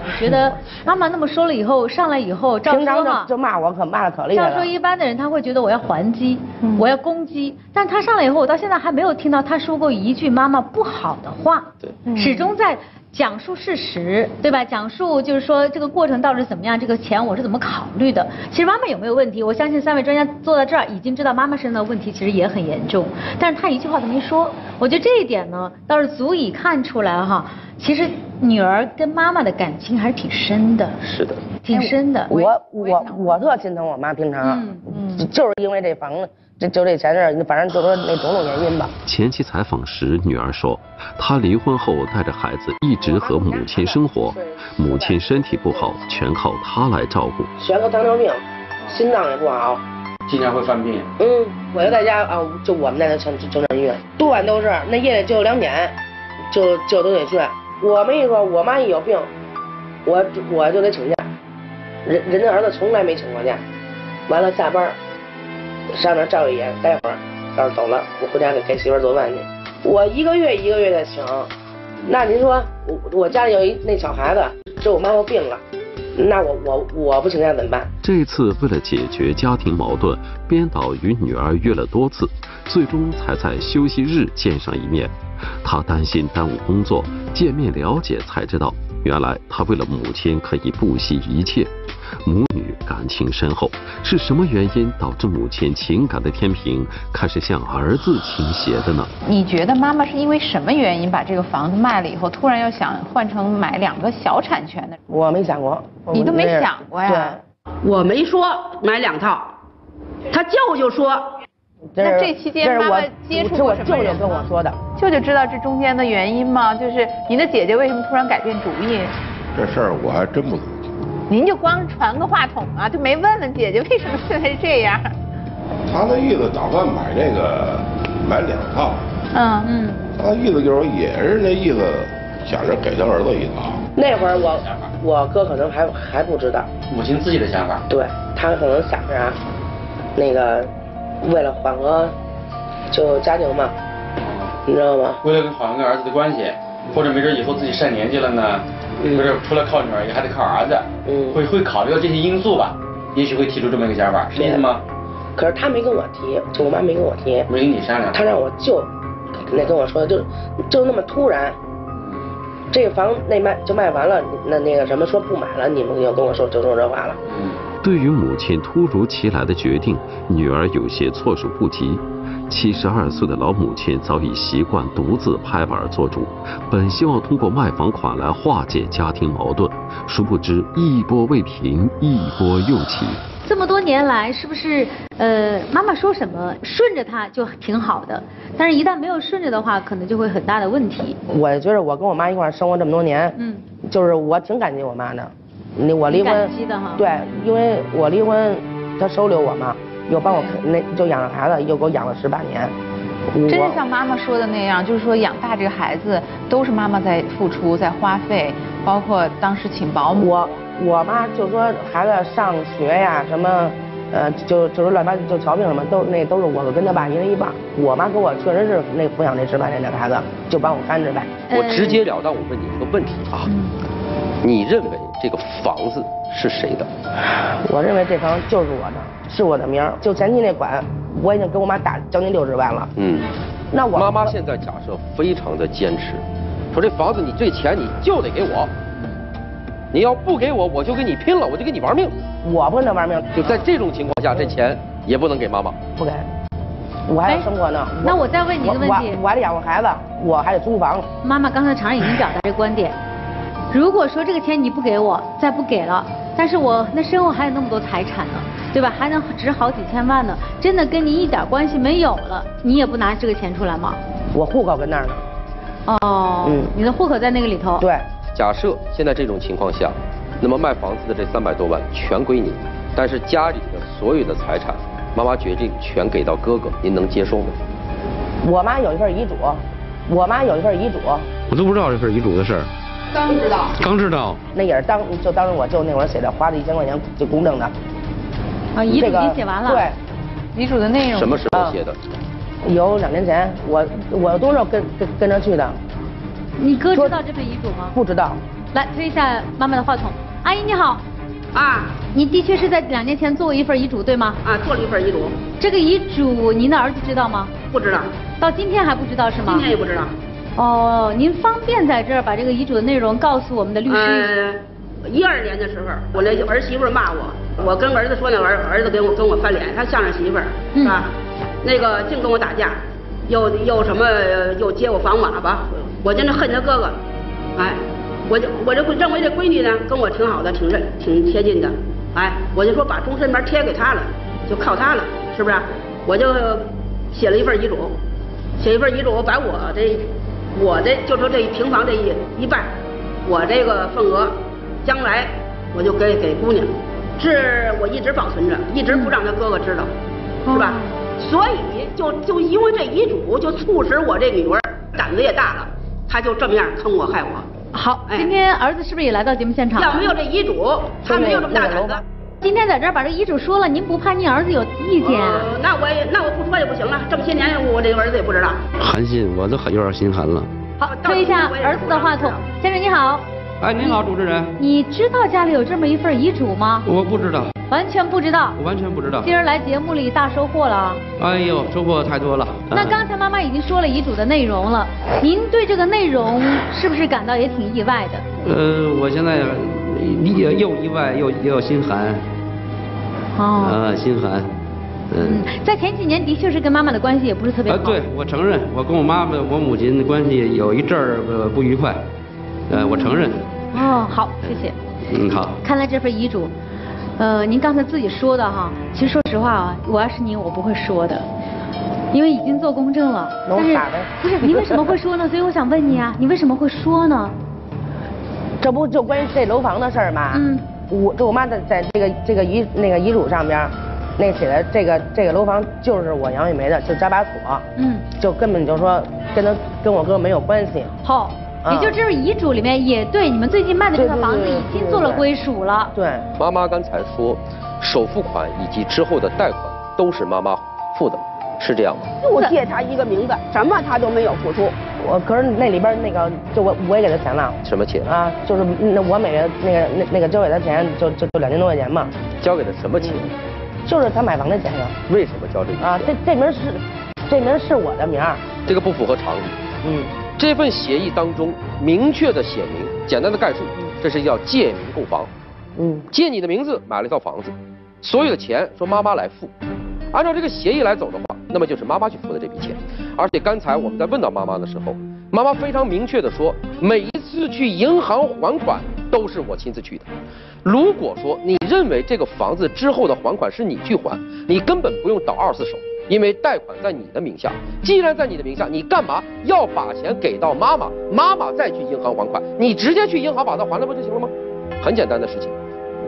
我觉得妈妈那么说了以后，上来以后，平常就就骂我，可骂的可厉害了。照说一般的人他会觉得我要还击，我要攻击，但他上来以后，我到现在还没有听到他说过一句妈妈不好的话。对，始终在讲述事实，对吧？讲述就是说这个过程到底怎么样，这个钱我是怎么考虑的。其实妈妈有没有问题？我相信三位专家坐在这儿已经知道妈妈身上的问题其实也很严重，但是她一句话都没说。我觉得这一点呢，倒是足以看出来哈。其实女儿跟妈妈的感情还是挺深的，是的，挺深的。我我我特心疼我妈，平常，嗯嗯就是因为这房子，这就这钱事反正就说那种种原因吧。前期采访时，女儿说，她离婚后带着孩子一直和母亲生活，母亲身体不好，全靠她来照顾。选个糖尿病，心脏也不好，经常会犯病。嗯，我就在家啊，就我们在那城城镇医院，多晚都是那夜里就两点，就就都得睡。我没说，我妈一有病，我我就得请假。人人家儿子从来没请过假。完了下班，上那照一眼，待会儿，要是走了，我回家给给媳妇做饭去。我一个月一个月的请，那您说我我家里有一那小孩子，这我妈又病了，那我我我不请假怎么办？这次为了解决家庭矛盾，编导与女儿约了多次，最终才在休息日见上一面。他担心耽误工作，见面了解才知道，原来他为了母亲可以不惜一切。母女感情深厚，是什么原因导致母亲情感的天平开始向儿子倾斜的呢？你觉得妈妈是因为什么原因把这个房子卖了以后，突然要想换成买两个小产权的？我没想过，你都没想过呀？我没说买两套，他舅舅说。那这期间妈妈接触过什么？舅舅跟我说的。舅舅知道这中间的原因吗？就是您的姐姐为什么突然改变主意？这事儿我还真不。您就光传个话筒啊，就没问问姐姐为什么现在是这样？他的意思打算买这个买两套。嗯嗯。他的意思就是也是那意思，想着给他儿子一套。那会儿我我哥可能还还不知道。母亲自己的想法。对他可能想着啊，那个。为了缓和就家庭嘛，你知道吗？为了缓和跟儿子的关系，或者没准以后自己上年纪了呢，或者除了靠女儿也还得靠儿子，会会考虑到这些因素吧？也许会提出这么一个想法，是意思吗？可是他没跟我提，就我妈没跟我提，没跟你商量。他让我舅那跟我说，就就那么突然，这个房那卖就卖完了，那那个什么说不买了，你们又跟我说就说这话了。对于母亲突如其来的决定，女儿有些措手不及。七十二岁的老母亲早已习惯独自拍板做主，本希望通过卖房款来化解家庭矛盾，殊不知一波未平，一波又起。这么多年来，是不是呃，妈妈说什么顺着她就挺好的，但是一旦没有顺着的话，可能就会很大的问题。我觉得我跟我妈一块生活这么多年，嗯，就是我挺感激我妈的。那我离婚，对，因为我离婚，他收留我嘛，又帮我那就养着孩子，又给我养了十八年。真是像妈妈说的那样，就是说养大这个孩子都是妈妈在付出，在花费，包括当时请保姆。我我妈就说孩子上学呀什么，呃，就就是乱八就瞧病什么，都那都是我跟他爸一人一半。我妈跟我确实是那抚养那十八年的孩子，就帮我看着呗。我直截了当，我问你一个问题啊。你认为这个房子是谁的？我认为这房就是我的，是我的名儿。就前期那款，我已经给我妈打将近六十万了。嗯，那我妈妈现在假设非常的坚持，说这房子你这钱你就得给我，你要不给我，我就跟你拼了，我就跟你玩命。我不能玩命。就在这种情况下，这钱也不能给妈妈。不给，我还要生活呢。那我再问你一个问题，我还得养活孩子，我还得租房。妈妈刚才常已经表达这观点。如果说这个钱你不给我，再不给了，但是我那身后还有那么多财产呢，对吧？还能值好几千万呢，真的跟你一点关系没有了，你也不拿这个钱出来吗？我户口跟那儿呢。哦，嗯，你的户口在那个里头。对。假设现在这种情况下，那么卖房子的这三百多万全归你，但是家里的所有的财产，妈妈决定全给到哥哥，您能接受吗？我妈有一份遗嘱，我妈有一份遗嘱。我都不知道这份遗嘱的事儿。刚知道，刚知道，那也是当就当时我舅那会儿写的，花了一千块钱就公证的。啊，遗嘱已经写完了。对，遗嘱的内容什么时候写的？有两年前，我我多少跟跟跟着去的。你哥知道这份遗嘱吗？不知道。来推一下妈妈的话筒。阿姨你好。啊。你的确是在两年前做过一份遗嘱，对吗？啊，做了一份遗嘱。这个遗嘱您的儿子知道吗？不知道。到今天还不知道是吗？今天也不知道。哦，您方便在这儿把这个遗嘱的内容告诉我们的律师？呃，一二年的时候，我那儿媳妇骂我，我跟儿子说那儿儿子跟我跟我翻脸，他向着媳妇儿是吧？那个净跟我打架，又又什么又接我房瓦吧，我真的恨他哥哥，哎，我就我就认为这闺女呢跟我挺好的，挺认挺贴近的，哎，我就说把终身名贴给他了，就靠他了，是不是？我就写了一份遗嘱，写一份遗嘱，把我这我这就说这一平房这一一半，我这个份额，将来我就给给姑娘，是我一直保存着，一直不让他哥哥知道，是吧？所以就就因为这遗嘱，就促使我这女儿胆子也大了，她就这么样坑我害我。好，今天儿子是不是也来到节目现场？要没有这遗嘱，他没有这么大胆子。今天在这儿把这遗嘱说了，您不怕您儿子有意见？那我也那我不说也不行了，这么些年我这个儿子也不知道。寒心，我都有点心寒了。好，推一下儿子的话筒，先生你好。哎，您好，主持人。你知道家里有这么一份遗嘱吗？我不知道。完全不知道。我完全不知道。今儿来节目里大收获了。哎呦，收获太多了。那刚才妈妈已经说了遗嘱的内容了，您对这个内容是不是感到也挺意外的？呃，我现在也又意外又又心寒。哦。啊，心寒。嗯。在前几年的确是跟妈妈的关系也不是特别好。对，我承认，我跟我妈妈、我母亲的关系有一阵儿不愉快。呃，我承认。哦，好，谢谢。嗯，好。看来这份遗嘱，呃，您刚才自己说的哈，其实说实话啊，我要是您，我不会说的，因为已经做公证了。但是不是，您为什么会说呢？所以我想问你啊，你为什么会说呢？这不就关于这楼房的事儿吗？嗯。我这我妈在在这个这个遗那个遗嘱上边，那写的这个这个楼房就是我杨玉梅的，就加把锁。嗯。就根本就说跟他跟我哥没有关系。好。也就这是遗嘱里面也对你们最近卖的这套房子已经做了归属了。对。妈妈刚才说，首付款以及之后的贷款都是妈妈付的，是这样吗？就借他一个名字，什么他都没有付出。我可是那里边那个，就我我也给他钱了。什么钱？啊，就是那我每月那个那那个交给他钱，就就就两千多块钱嘛。交给他什么钱？就是他买房的钱呀。为什么交这个？啊，这这名是，这名是我的名。这个不符合常理。嗯。这份协议当中明确的写明，简单的概述，这是叫借名购房，嗯，借你的名字买了一套房子，所有的钱说妈妈来付，按照这个协议来走的话，那么就是妈妈去付的这笔钱，而且刚才我们在问到妈妈的时候，妈妈非常明确的说，每一次去银行还款都是我亲自去的，如果说你认为这个房子之后的还款是你去还，你根本不用倒二次手。因为贷款在你的名下，既然在你的名下，你干嘛要把钱给到妈妈，妈妈再去银行还款？你直接去银行把它还了不就行了吗？很简单的事情。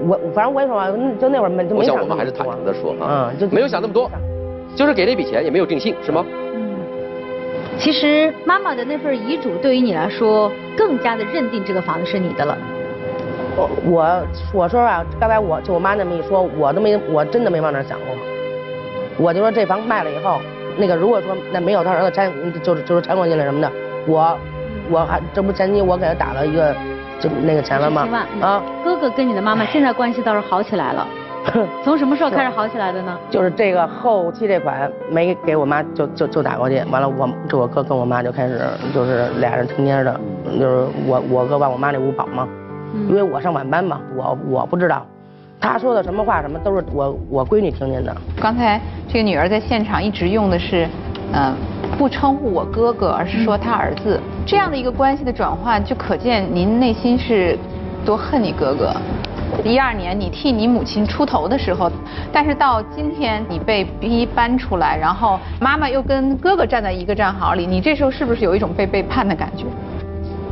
我反正我也说，就那会儿没我想我们还是坦诚的说啊，就没有想那么多，就是给这笔钱也没有定性，是吗？嗯。其实妈妈的那份遗嘱对于你来说，更加的认定这个房子是你的了。我我我说啊，刚才我就我妈那么一说，我都没我真的没往那想过。我就说这房卖了以后，那个如果说那没有他儿子掺，就是就是掺和进来什么的，我我还这不前期我给他打了一个就那个钱了吗？啊，哥哥跟你的妈妈现在关系倒是好起来了，[laughs] 从什么时候开始好起来的呢？就是这个后期这款没给我妈就就就打过去，完了我这我哥跟我妈就开始就是俩人成天的，就是我我哥往我妈那屋跑嘛，因为我上晚班嘛，我我不知道。他说的什么话，什么都是我我闺女听见的。刚才这个女儿在现场一直用的是，嗯，不称呼我哥哥，而是说他儿子。这样的一个关系的转换，就可见您内心是多恨你哥哥。一二年你替你母亲出头的时候，但是到今天你被逼搬出来，然后妈妈又跟哥哥站在一个战壕里，你这时候是不是有一种被背叛的感觉？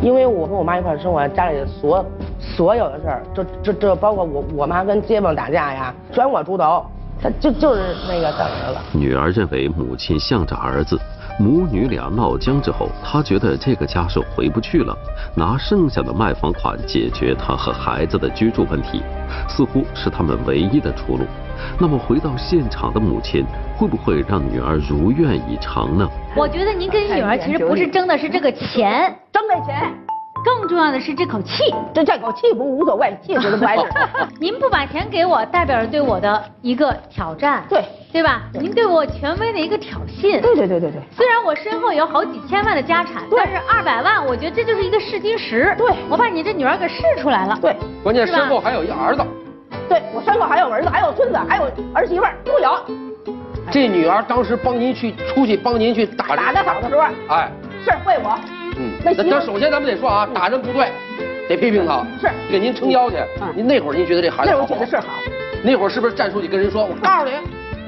因为我跟我妈一块生活，家里的所所有的事儿，这这这包括我我妈跟街坊打架呀，全我出头，他就就是那个等着了。女儿认为母亲向着儿子，母女俩闹僵之后，他觉得这个家是回不去了，拿剩下的卖房款解决他和孩子的居住问题，似乎是他们唯一的出路。那么回到现场的母亲，会不会让女儿如愿以偿呢？我觉得您跟女儿其实不是争的是这个钱，争的钱。更重要的是这口气，这这口气不无所谓，气死都不碍事。[laughs] 您不把钱给我，代表着对我的一个挑战，对对吧？您对我权威的一个挑衅，对对对对对。虽然我身后有好几千万的家产，但是二百万，我觉得这就是一个试金石。对，我把你这女儿给试出来了。对，关键身后还有一儿子。对我身后还有儿子，还有孙子，还有儿媳妇儿都有。这女儿当时帮您去出去帮您去打打的好的时候，哎，是为我。嗯，那那首先咱们得说啊，打人不对，得批评他，是。给您撑腰去。您那会儿您觉得这孩子那会儿觉得是好，那会儿是不是站出去跟人说，我告诉你，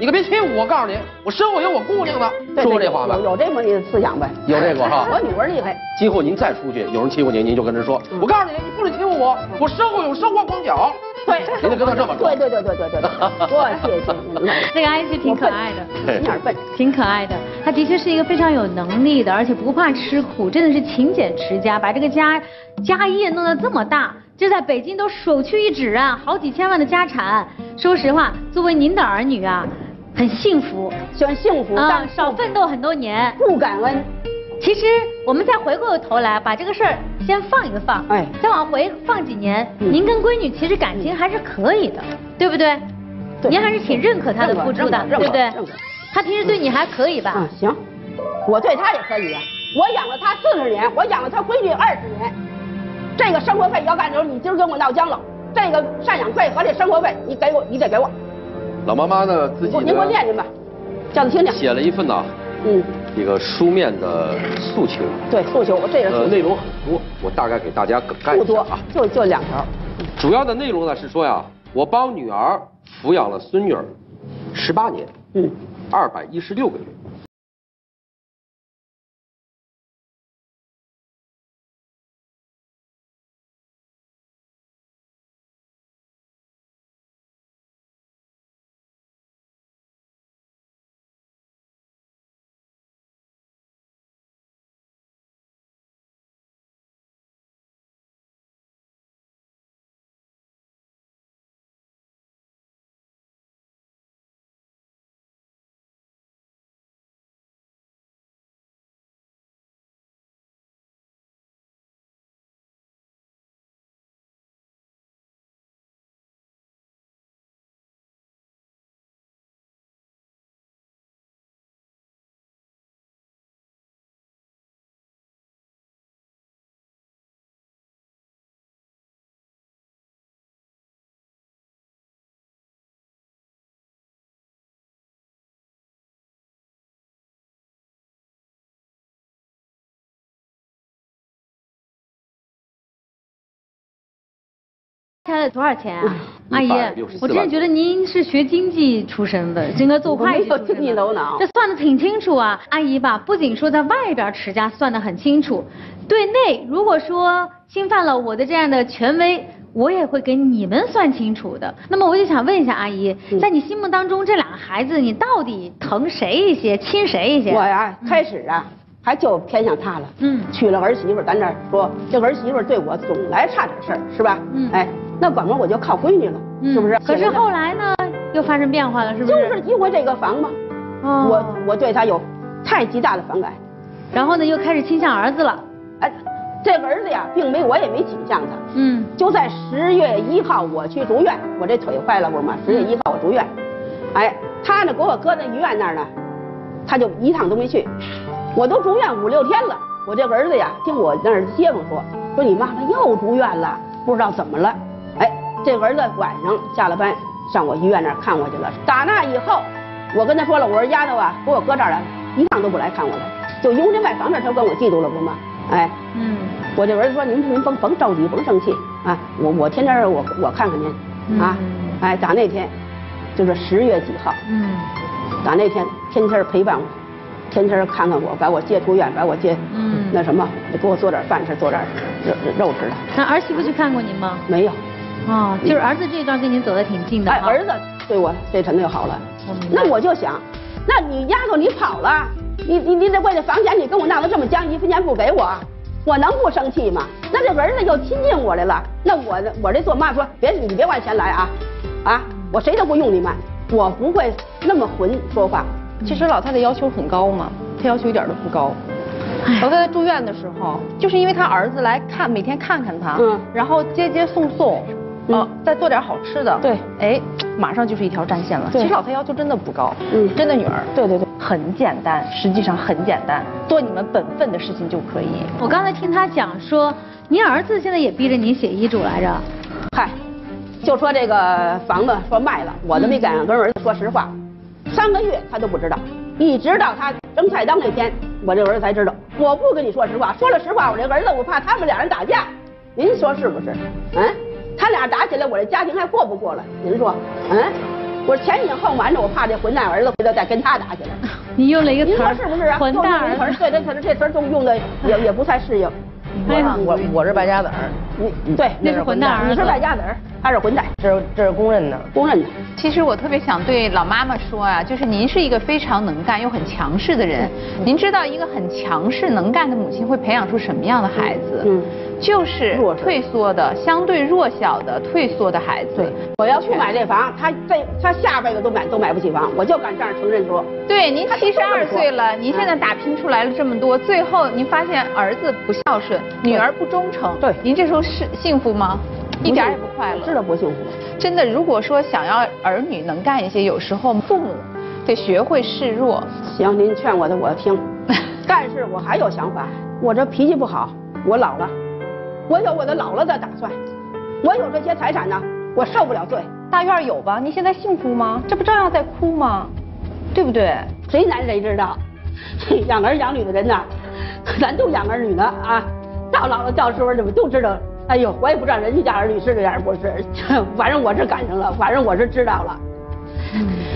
你可别欺负我，我告诉你，我身后有我姑娘呢，说过这话吧？有有这么的思想呗？有这个哈。我女儿厉害。今后您再出去，有人欺负您，您就跟人说，我告诉你，你不准欺负我，我身后有生活广角。对，您得跟他这么说。对对对对对对对，多 [laughs] 谢谢。这个阿姨是挺可爱的，有点笨，挺可爱的。她的确是一个非常有能力的，而且不怕吃苦，真的是勤俭持家，把这个家家业弄得这么大，就在北京都首屈一指啊，好几千万的家产。说实话，作为您的儿女啊，很幸福，喜欢幸福，但少奋斗很多年，不感恩。其实我们再回过头来，把这个事儿先放一放，哎，再往回放几年，您跟闺女其实感情还是可以的，对不对？您还是挺认可她的付出的，对不对？她平时对你还可以吧？嗯，行，我对她也可以啊。我养了她四十年，我养了她闺女二十年，这个生活费要干的时候，你今儿跟我闹僵了，这个赡养费和这生活费你给我，你得给我。老妈妈呢？自己您给我念念吧，叫他听听。写了一份呢。嗯。一个书面的诉求，对诉求，这个内容很多，我大概给大家梗概一下啊，就就两条。主要的内容呢是说呀，我帮女儿抚养了孙女儿十八年，嗯，二百一十六个月。开了多少钱啊，阿姨？我真的觉得您是学经济出身的，应该做会计经济头脑，这算的挺清楚啊，阿姨吧，不仅说在外边持家算的很清楚，对内如果说侵犯了我的这样的权威，我也会给你们算清楚的。那么我就想问一下阿姨，在你心目当中这两个孩子，你到底疼谁一些，亲谁一些？我呀，开始啊。还就偏向他了，嗯，娶了儿媳妇，咱这说这儿媳妇对我总来差点事儿，是吧？嗯，哎，那管么我就靠闺女了，是不是？可是后来呢，又发生变化了，是不是？就是因为这个房嘛，我我对他有太极大的反感，然后呢，又开始倾向儿子了。哎，这个儿子呀，并没我也没倾向他，嗯，就在十月一号我去住院，我这腿坏了不是吗？十月一号我住院，哎，他呢给我搁在医院那儿呢，他就一趟都没去。我都住院五六天了，我这个儿子呀，听我那儿街坊说，说你妈妈又住院了，不知道怎么了。哎，这儿子晚上下了班上我医院那儿看我去了。打那以后，我跟他说了，我说丫头啊，给我搁这儿来，一趟都不来看我了，就因为这卖房子，他跟我嫉妒了不吗？哎，嗯，我这儿子说您您甭甭着急，甭生气啊，我我天天我我看看您啊，哎，打那天就是十月几号，嗯，打那天天天陪伴我。天天看看我，把我接出院，把我接，嗯，那什么，给我做点饭吃，做点肉肉吃的。那儿媳妇去看过您吗？没有。哦，就是儿子这一段跟您走的挺近的。哎，儿子对我这肯定好了。那我就想，那你丫头你跑了，你你你得为了房钱，你跟我闹得这么僵，一分钱不给我，我能不生气吗？那这儿子又亲近我来了，那我我这做妈说别你别往前来啊，啊，我谁都不用你们，我不会那么混说话。其实老太太要求很高嘛，她要求一点都不高。老太太住院的时候，就是因为她儿子来看，每天看看她，嗯，然后接接送送。哦，再做点好吃的，对，哎，马上就是一条战线了。其实老太要求真的不高，嗯，真的女儿，对对对，很简单，实际上很简单，做你们本分的事情就可以。我刚才听他讲说，您儿子现在也逼着您写遗嘱来着，嗨，就说这个房子说卖了，我都没敢跟儿子说实话，三个月他都不知道，一直到他扔菜刀那天，我这儿子才知道。我不跟你说实话，说了实话，我这儿子我怕他们俩人打架，您说是不是？嗯。他俩打起来，我这家庭还过不过了？您说，嗯，我前隐后瞒着，我怕这混蛋儿子回头再跟他打起来。[laughs] 你用了一个词儿，是不是啊？混蛋儿子，对，这词这词儿用的也也不太适应。我我是败家子儿，你对，那是混蛋儿你是败家子儿，他是混蛋，这是这是公认的，公认的。其实我特别想对老妈妈说啊，就是您是一个非常能干又很强势的人，您知道一个很强势能干的母亲会培养出什么样的孩子？嗯。就是退缩的，相对弱小的退缩的孩子。对，我要不买这房，他这他下辈子都买都买不起房，我就敢这样承认说。对，您七十二岁了，您现在打拼出来了这么多，最后您发现儿子不孝顺，女儿不忠诚，对，您这时候是幸福吗？一点也不快乐。知道不幸福。真的，如果说想要儿女能干一些，有时候父母得学会示弱。行，您劝我的我听，[laughs] 但是我还有想法，我这脾气不好，我老了。我有我的老了的打算，我有这些财产呢，我受不了罪。大院有吧？你现在幸福吗？这不照样在哭吗？对不对？谁难谁知道？[laughs] 养儿养女的人呐，咱都养儿女呢啊，到老了到时候你们都知道。哎呦，我也不知道人家家儿女是这样不是，[laughs] 反正我是赶上了，反正我是知道了。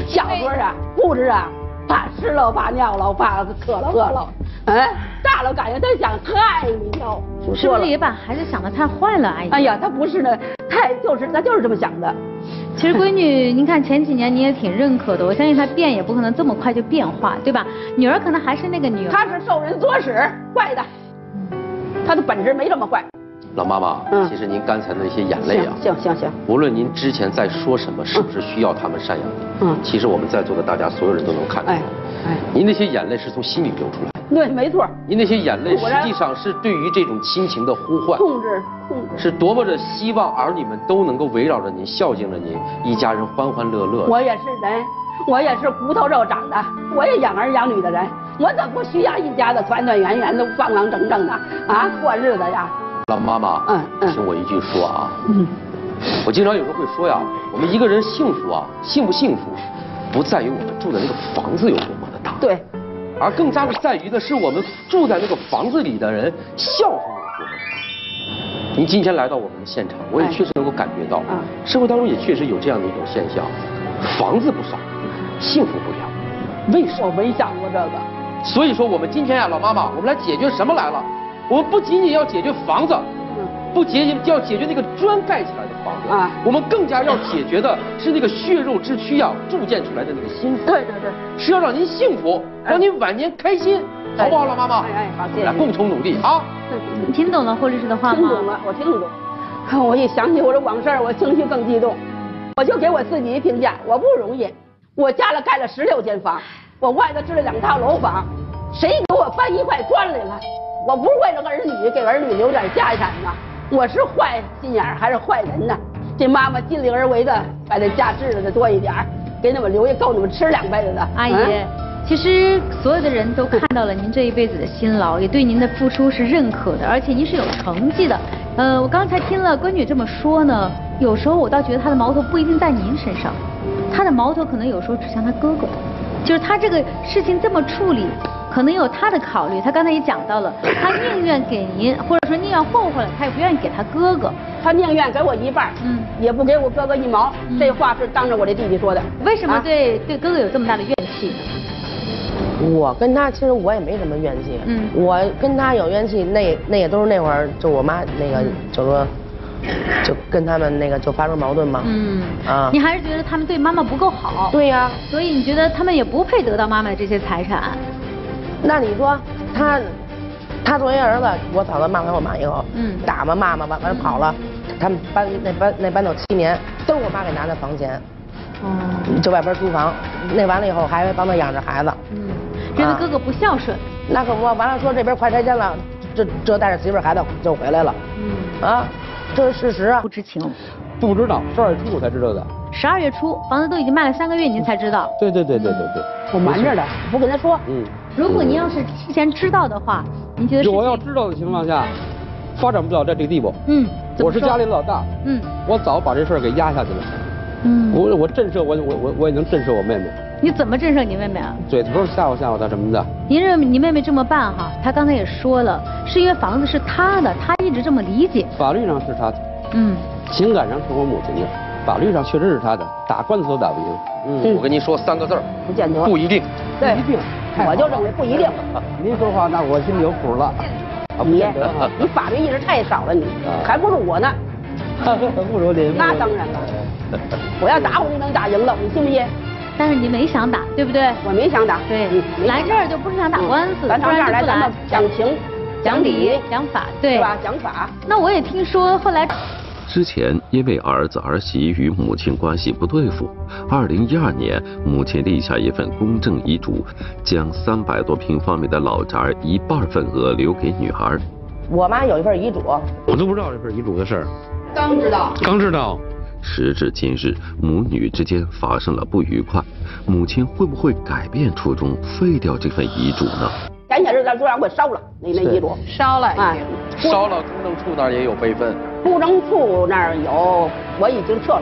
小时候啊，不知啊，怕吃了怕尿了怕渴了饿了。哎，大了感觉他想害你哟，是不是也把孩子想的太坏了，阿姨？哎呀，他不是的，太就是他就是这么想的。其实闺女，[laughs] 您看前几年你也挺认可的，我相信她变也不可能这么快就变化，对吧？女儿可能还是那个女儿。她是受人唆使，坏的。她的本质没这么坏。老妈妈，嗯，其实您刚才的那些眼泪啊，行行行，无论您之前在说什么，是不是需要他们赡养您，嗯，其实我们在座的大家所有人都能看出来，哎，您那些眼泪是从心里流出来。对，没错。您那些眼泪实际上是对于这种亲情的呼唤，控制，控制，是多么的希望儿女们都能够围绕着您，孝敬着您，一家人欢欢乐乐。我也是人，我也是骨头肉长的，我也养儿养女的人，我怎么不需要一家子团团圆圆的、方方正正的啊过日子呀？老妈妈，嗯嗯，听我一句说啊，嗯，我经常有时候会说呀，我们一个人幸福啊，幸不幸福，不在于我们住的那个房子有多么的大，对。而更加的在于的是，我们住在那个房子里的人孝顺有多么大。您今天来到我们的现场，我也确实能够感觉到，社会当中也确实有这样的一种现象：房子不少，幸福不了。为什么？我没想过这个。所以说，我们今天呀，老妈妈，我们来解决什么来了？我们不仅仅要解决房子。不仅仅要解决那个砖盖起来的房子啊，我们更加要解决的是那个血肉之躯呀铸建出来的那个心。对对对，是要让您幸福，让您晚年开心，好不好，老妈妈？哎哎，好，谢谢。来，共同努力啊！你听懂了霍律师的话吗？听懂了，我听懂。[laughs] 我一想起我这往事，我情绪更激动。我就给我自己一评价，我不容易。我家里盖了十六间房，我外头置了两套楼房，谁给我搬一块砖来了？我不是为了儿女，给儿女留点家产吗？我是坏心眼还是坏人呢？这妈妈尽力而为的把这家置的多一点给你们留下够你们吃两辈子的。阿姨，其实所有的人都看到了您这一辈子的辛劳，也对您的付出是认可的，而且您是有成绩的。呃，我刚才听了闺女这么说呢，有时候我倒觉得她的矛头不一定在您身上，她的矛头可能有时候指向她哥哥，就是她这个事情这么处理。可能有他的考虑，他刚才也讲到了，[laughs] 他宁愿给您，或者说宁愿混回来，他也不愿意给他哥哥，他宁愿给我一半，嗯，也不给我哥哥一毛。这话是当着我这弟弟说的。为什么对对哥哥有这么大的怨气？我跟他其实我也没什么怨气，嗯，我跟他有怨气，那那也都是那会儿就我妈那个就说，就跟他们那个就发生矛盾嘛，嗯啊，你还是觉得他们对妈妈不够好？对呀，所以你觉得他们也不配得到妈妈的这些财产？那你说他，他作为儿子，我嫂子骂完我妈以后，嗯，打嘛骂嘛完完了跑了，他们搬那搬那搬走七年，都是我妈给拿的房钱。哦。就外边租房，那完了以后还帮他养着孩子。嗯。觉得哥哥不孝顺。那可不，完了说这边快拆迁了，这这带着媳妇孩子就回来了。嗯。啊，这是事实啊。不知情。不知道，十二月初我才知道的。十二月初，房子都已经卖了三个月，您才知道。对对对对对对。我瞒着的，不跟他说。嗯。如果您要是提前知道的话，您觉得？我要知道的情况下，发展不了在这个地步。嗯。我是家里老大。嗯。我早把这事儿给压下去了。嗯。我我震慑我我我我也能震慑我妹妹。你怎么震慑你妹妹啊？嘴头吓唬吓唬她什么的。您认为你妹妹这么办哈？她刚才也说了，是因为房子是她的，她一直这么理解。法律上是她的。嗯。情感上是我母亲的，法律上确实是她的，打官司都打不赢。嗯。我跟您说三个字儿，不见得。不一定。不一定。我就认为不一定。[laughs] 您说话那我心里有谱了。[laughs] 你你法律意识太少了，你还不如我呢。[laughs] 不如您。那当然了。我要打我就能打赢了，你信不信？但是你没想打，对不对？我没想打。对，来这儿就不是想打官司，咱到这儿来咱们讲情、讲理、讲法，对吧？讲法。那我也听说后来，之前因为儿子儿媳与母亲关系不对付，二零一二年母亲立下一份公证遗嘱，将三百多平方米的老宅一半份额留给女孩。我妈有一份遗嘱，我都不知道这份遗嘱的事儿。刚知道。刚知道。时至今日，母女之间发生了不愉快，母亲会不会改变初衷，废掉这份遗嘱呢？前些日子就让我烧了那那遗嘱，烧了已经，烧了。公证处那儿也有备份，公证处那儿有，我已经撤了。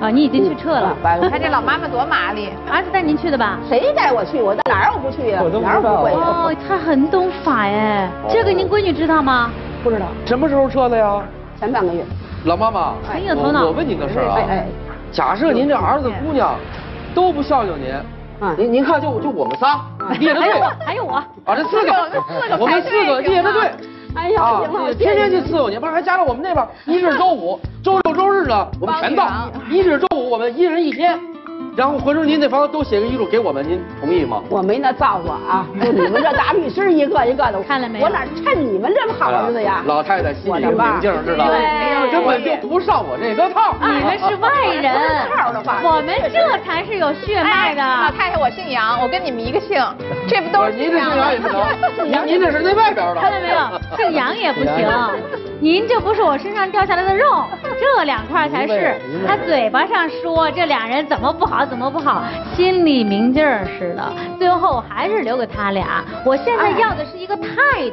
啊，你已经去撤了？你看这老妈妈多麻利，[laughs] 儿子带您去的吧？谁带我去？我到哪儿我不去呀？哪儿不会？哦，他很懂法哎，这个您闺女知道吗？不知道。什么时候撤的呀？前半个月。老妈妈，很有头脑。我问您个事儿啊，假设您这儿子姑娘都不孝敬您，您您看就就我们仨列着队，还有我，啊这四个，我们四个列着队，哎呀，天天去伺候你，不是还加上我们那边一至周五、周六周日呢，我们全到，一至周五我们一人一天。然后回头您那房子都写个遗嘱给我们，您同意吗？我没那造化啊！[laughs] 就你们这大律师一个一个的，看了没有？我哪趁你们这么好日子呀？老太太心里有明镜，知道吗？根本就不上我这个套。你们是外人，我们这才是有血脉的。老太太，我姓杨，我跟你们一个姓，这不都是？您这姓杨也不行，您您这是那外边的。看到没有？姓杨也不行。您这不是我身上掉下来的肉，这两块才是。他嘴巴上说这俩人怎么不好怎么不好，心里明镜似的。最后还是留给他俩。我现在要的是一个态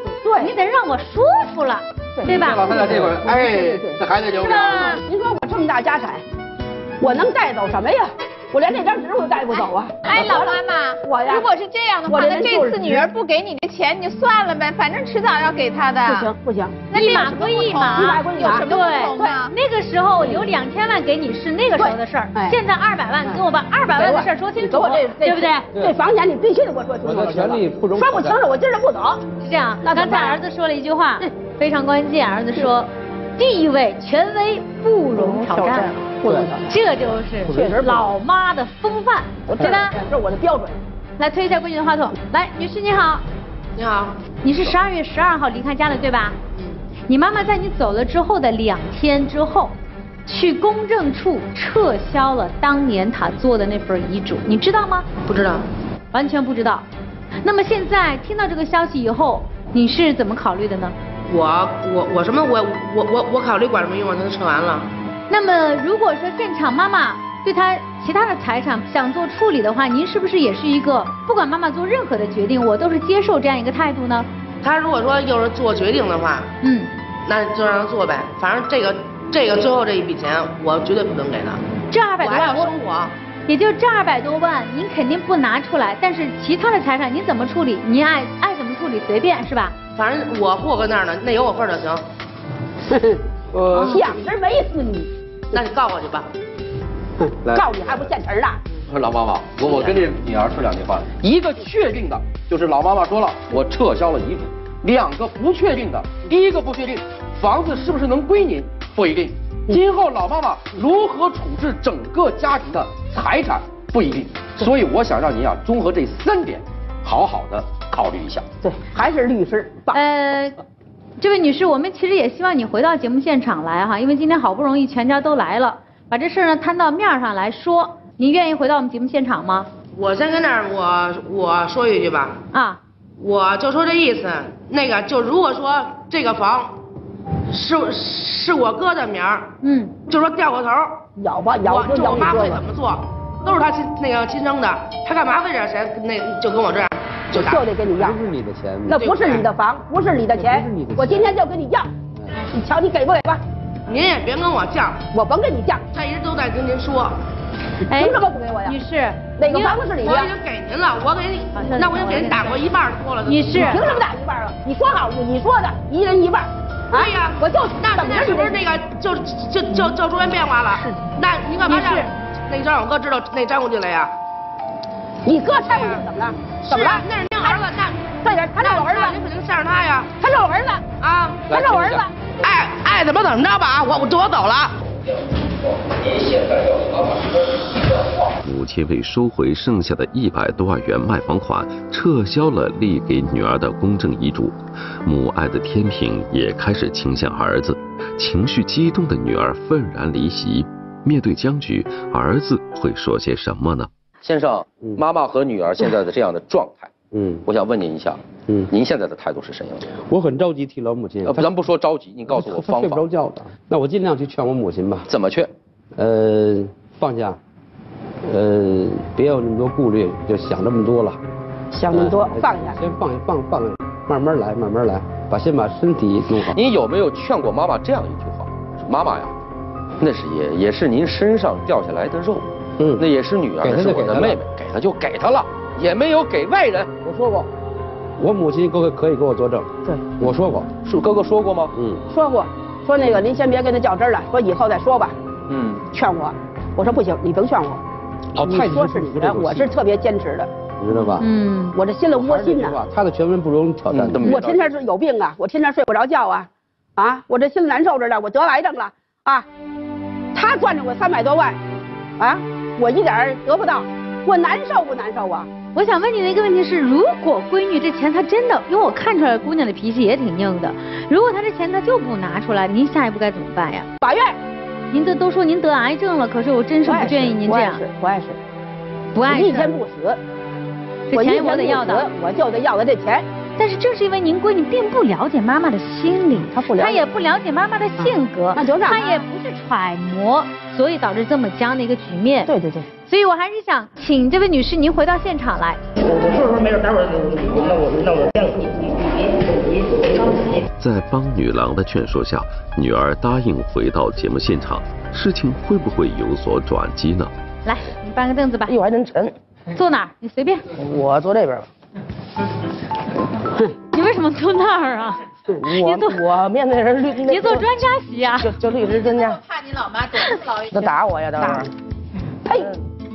度，对你得让我舒服了，对吧？老太太这会儿，哎，这孩子留着。您说我这么大家产，我能带走什么呀？我连那张纸我都带不走啊！哎，老妈妈，我呀，如果是这样的话，那这次女儿不给你这钱，你就算了呗，反正迟早要给她的。不行不行，那一码归一码，一码归一码。对对，那个时候有两千万给你是那个时候的事儿，现在二百万，给我把二百万的事儿说清楚，对不对？这房钱你必须得给我说清楚。我的权利不容说不清楚，我今儿就不走。是这样，那刚才儿子说了一句话，非常关键。儿子说，地位权威不容挑战。不容挑战这就是确实老妈的风范，对吧？这是我的标准。来推一下闺女的话筒。来，女士你好。你好。你是十二月十二号离开家的对吧？嗯。你妈妈在你走了之后的两天之后，去公证处撤销了当年她做的那份遗嘱，你知道吗？不知道。完全不知道。那么现在听到这个消息以后，你是怎么考虑的呢？我我我什么我我我我考虑管什么用啊？他都扯完了。那么如果说现场妈妈对他其他的财产想做处理的话，您是不是也是一个不管妈妈做任何的决定，我都是接受这样一个态度呢？他如果说要是做决定的话，嗯，那就让他做呗。反正这个这个最后这一笔钱，我绝对不能给他。这二百多万，我生活，也就这二百多万，您肯定不拿出来。但是其他的财产您怎么处理？您爱爱怎么处理随便是吧？反正我户搁那儿呢，那有我份儿就行。[laughs] 我，想着没死你。那你告我去吧，告你还不现成的。老妈妈，我我跟这女儿说两句话。一个确定的，就是老妈妈说了，我撤销了遗嘱。两个不确定的，第一个不确定，房子是不是能归您，不一定。今后老妈妈如何处置整个家庭的财产，不一定。所以我想让您啊，综合这三点，好好的考虑一下。对，还是律师棒。呃，这位女士，我们其实也希望你回到节目现场来哈，因为今天好不容易全家都来了，把这事儿呢摊到面上来说，您愿意回到我们节目现场吗？我先跟那儿，我我说一句吧。啊。我就说这意思，那个就如果说这个房是是我哥的名儿，嗯，就说掉个头，咬吧咬，就我妈会怎么做，都是他亲那个亲生的，他干嘛非得谁那就跟我这样就就得跟你要，不是你的钱，那不是你的房，不是你的钱，我今天就跟你要，你瞧你给不给吧？您也别跟我犟，我甭跟你犟，他一直都在跟您说。凭什么不给我呀？女士，哪个房子是你的？我已经给您了，我给你，那我已经给您打过一半多了。女士，凭什么打一半啊？你说好，你说的一人一半。对呀，我就那现在是不是那个就就就就出现变化了？是。那您干嘛让那张我哥知道那掺和进来呀？你哥掺和怎么了？怎么了？那是您儿子，那快点，他是我儿子，您肯定向着他呀。他是我儿子啊，他是我儿子。爱爱怎么怎么着吧，我我我走了。母亲为收回剩下的一百多万元卖房款，撤销了立给女儿的公证遗嘱。母爱的天平也开始倾向儿子，情绪激动的女儿愤然离席。面对僵局，儿子会说些什么呢？先生，妈妈和女儿现在的这样的状态，嗯，我想问您一下，嗯，您现在的态度是什么样的？我很着急替老母亲。呃，咱不说着急，你告诉我方法。睡不着觉的，那我尽量去劝我母亲吧。怎么劝？呃，放下，呃，别有那么多顾虑，就想这么多了。想那么多，放下。先放放放，慢慢来，慢慢来，把先把身体弄好。你有没有劝过妈妈这样一句话？妈妈呀，那是也也是您身上掉下来的肉，嗯，那也是女儿，是我的妹妹，给她就给她了，也没有给外人。我说过，我母亲哥哥可以给我作证。对，我说过，是哥哥说过吗？嗯，说过，说那个您先别跟他较真了，说以后再说吧。嗯，劝我，我说不行，你甭劝我。哦，你说是你的，我是特别坚持的，你知道吧？嗯，我这心里窝心呐。他的权威不容挑战。我天天是有病啊，我天天睡不着觉啊，啊，我这心里难受着呢，我得癌症了啊。他惯着我三百多万，啊，我一点儿得不到，我难受不难受啊？我想问你的一个问题是，如果闺女这钱她真的，因为我看出来姑娘的脾气也挺硬的，如果她这钱她就不拿出来，您下一步该怎么办呀？法院。您这都说您得癌症了，可是我真是不建议您这样。不碍事，不碍事。一天不死，这钱我得要的，我就得要的这钱。但是正是因为您闺女并不了解妈妈的心理，她不了解，她也不了解妈妈的性格，那就让她也不去揣摩，所以导致这么僵的一个局面。对对对。所以我还是想请这位女士您回到现场来。我我说说没事，待会儿那我那我先你你你别别着急。在帮女郎的劝说下，女儿答应回到节目现场，事情会不会有所转机呢？来，你搬个凳子吧。哎呦，还真沉。坐哪儿？你随便。我坐这边吧。[laughs] 你为什么坐那儿啊？我我面对人律，[laughs] 你坐专家席啊？就就律师专家。[laughs] 怕你老妈总是老他打我呀，等会儿。呸！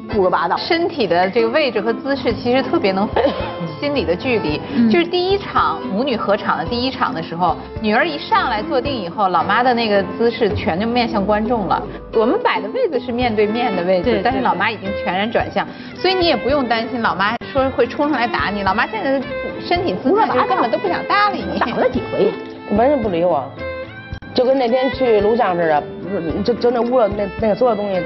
胡说八道。身体的这个位置和姿势其实特别能心理的距离。就是第一场母女合场的第一场的时候，女儿一上来坐定以后，老妈的那个姿势全就面向观众了。我们摆的位子是面对面的位置，但是老妈已经全然转向，所以你也不用担心老妈说会冲上来打你。老妈现在的身体姿势根本都不想搭理你。打了几回，没人不理我，就跟那天去录像似的，就就那屋了那那个所有东西。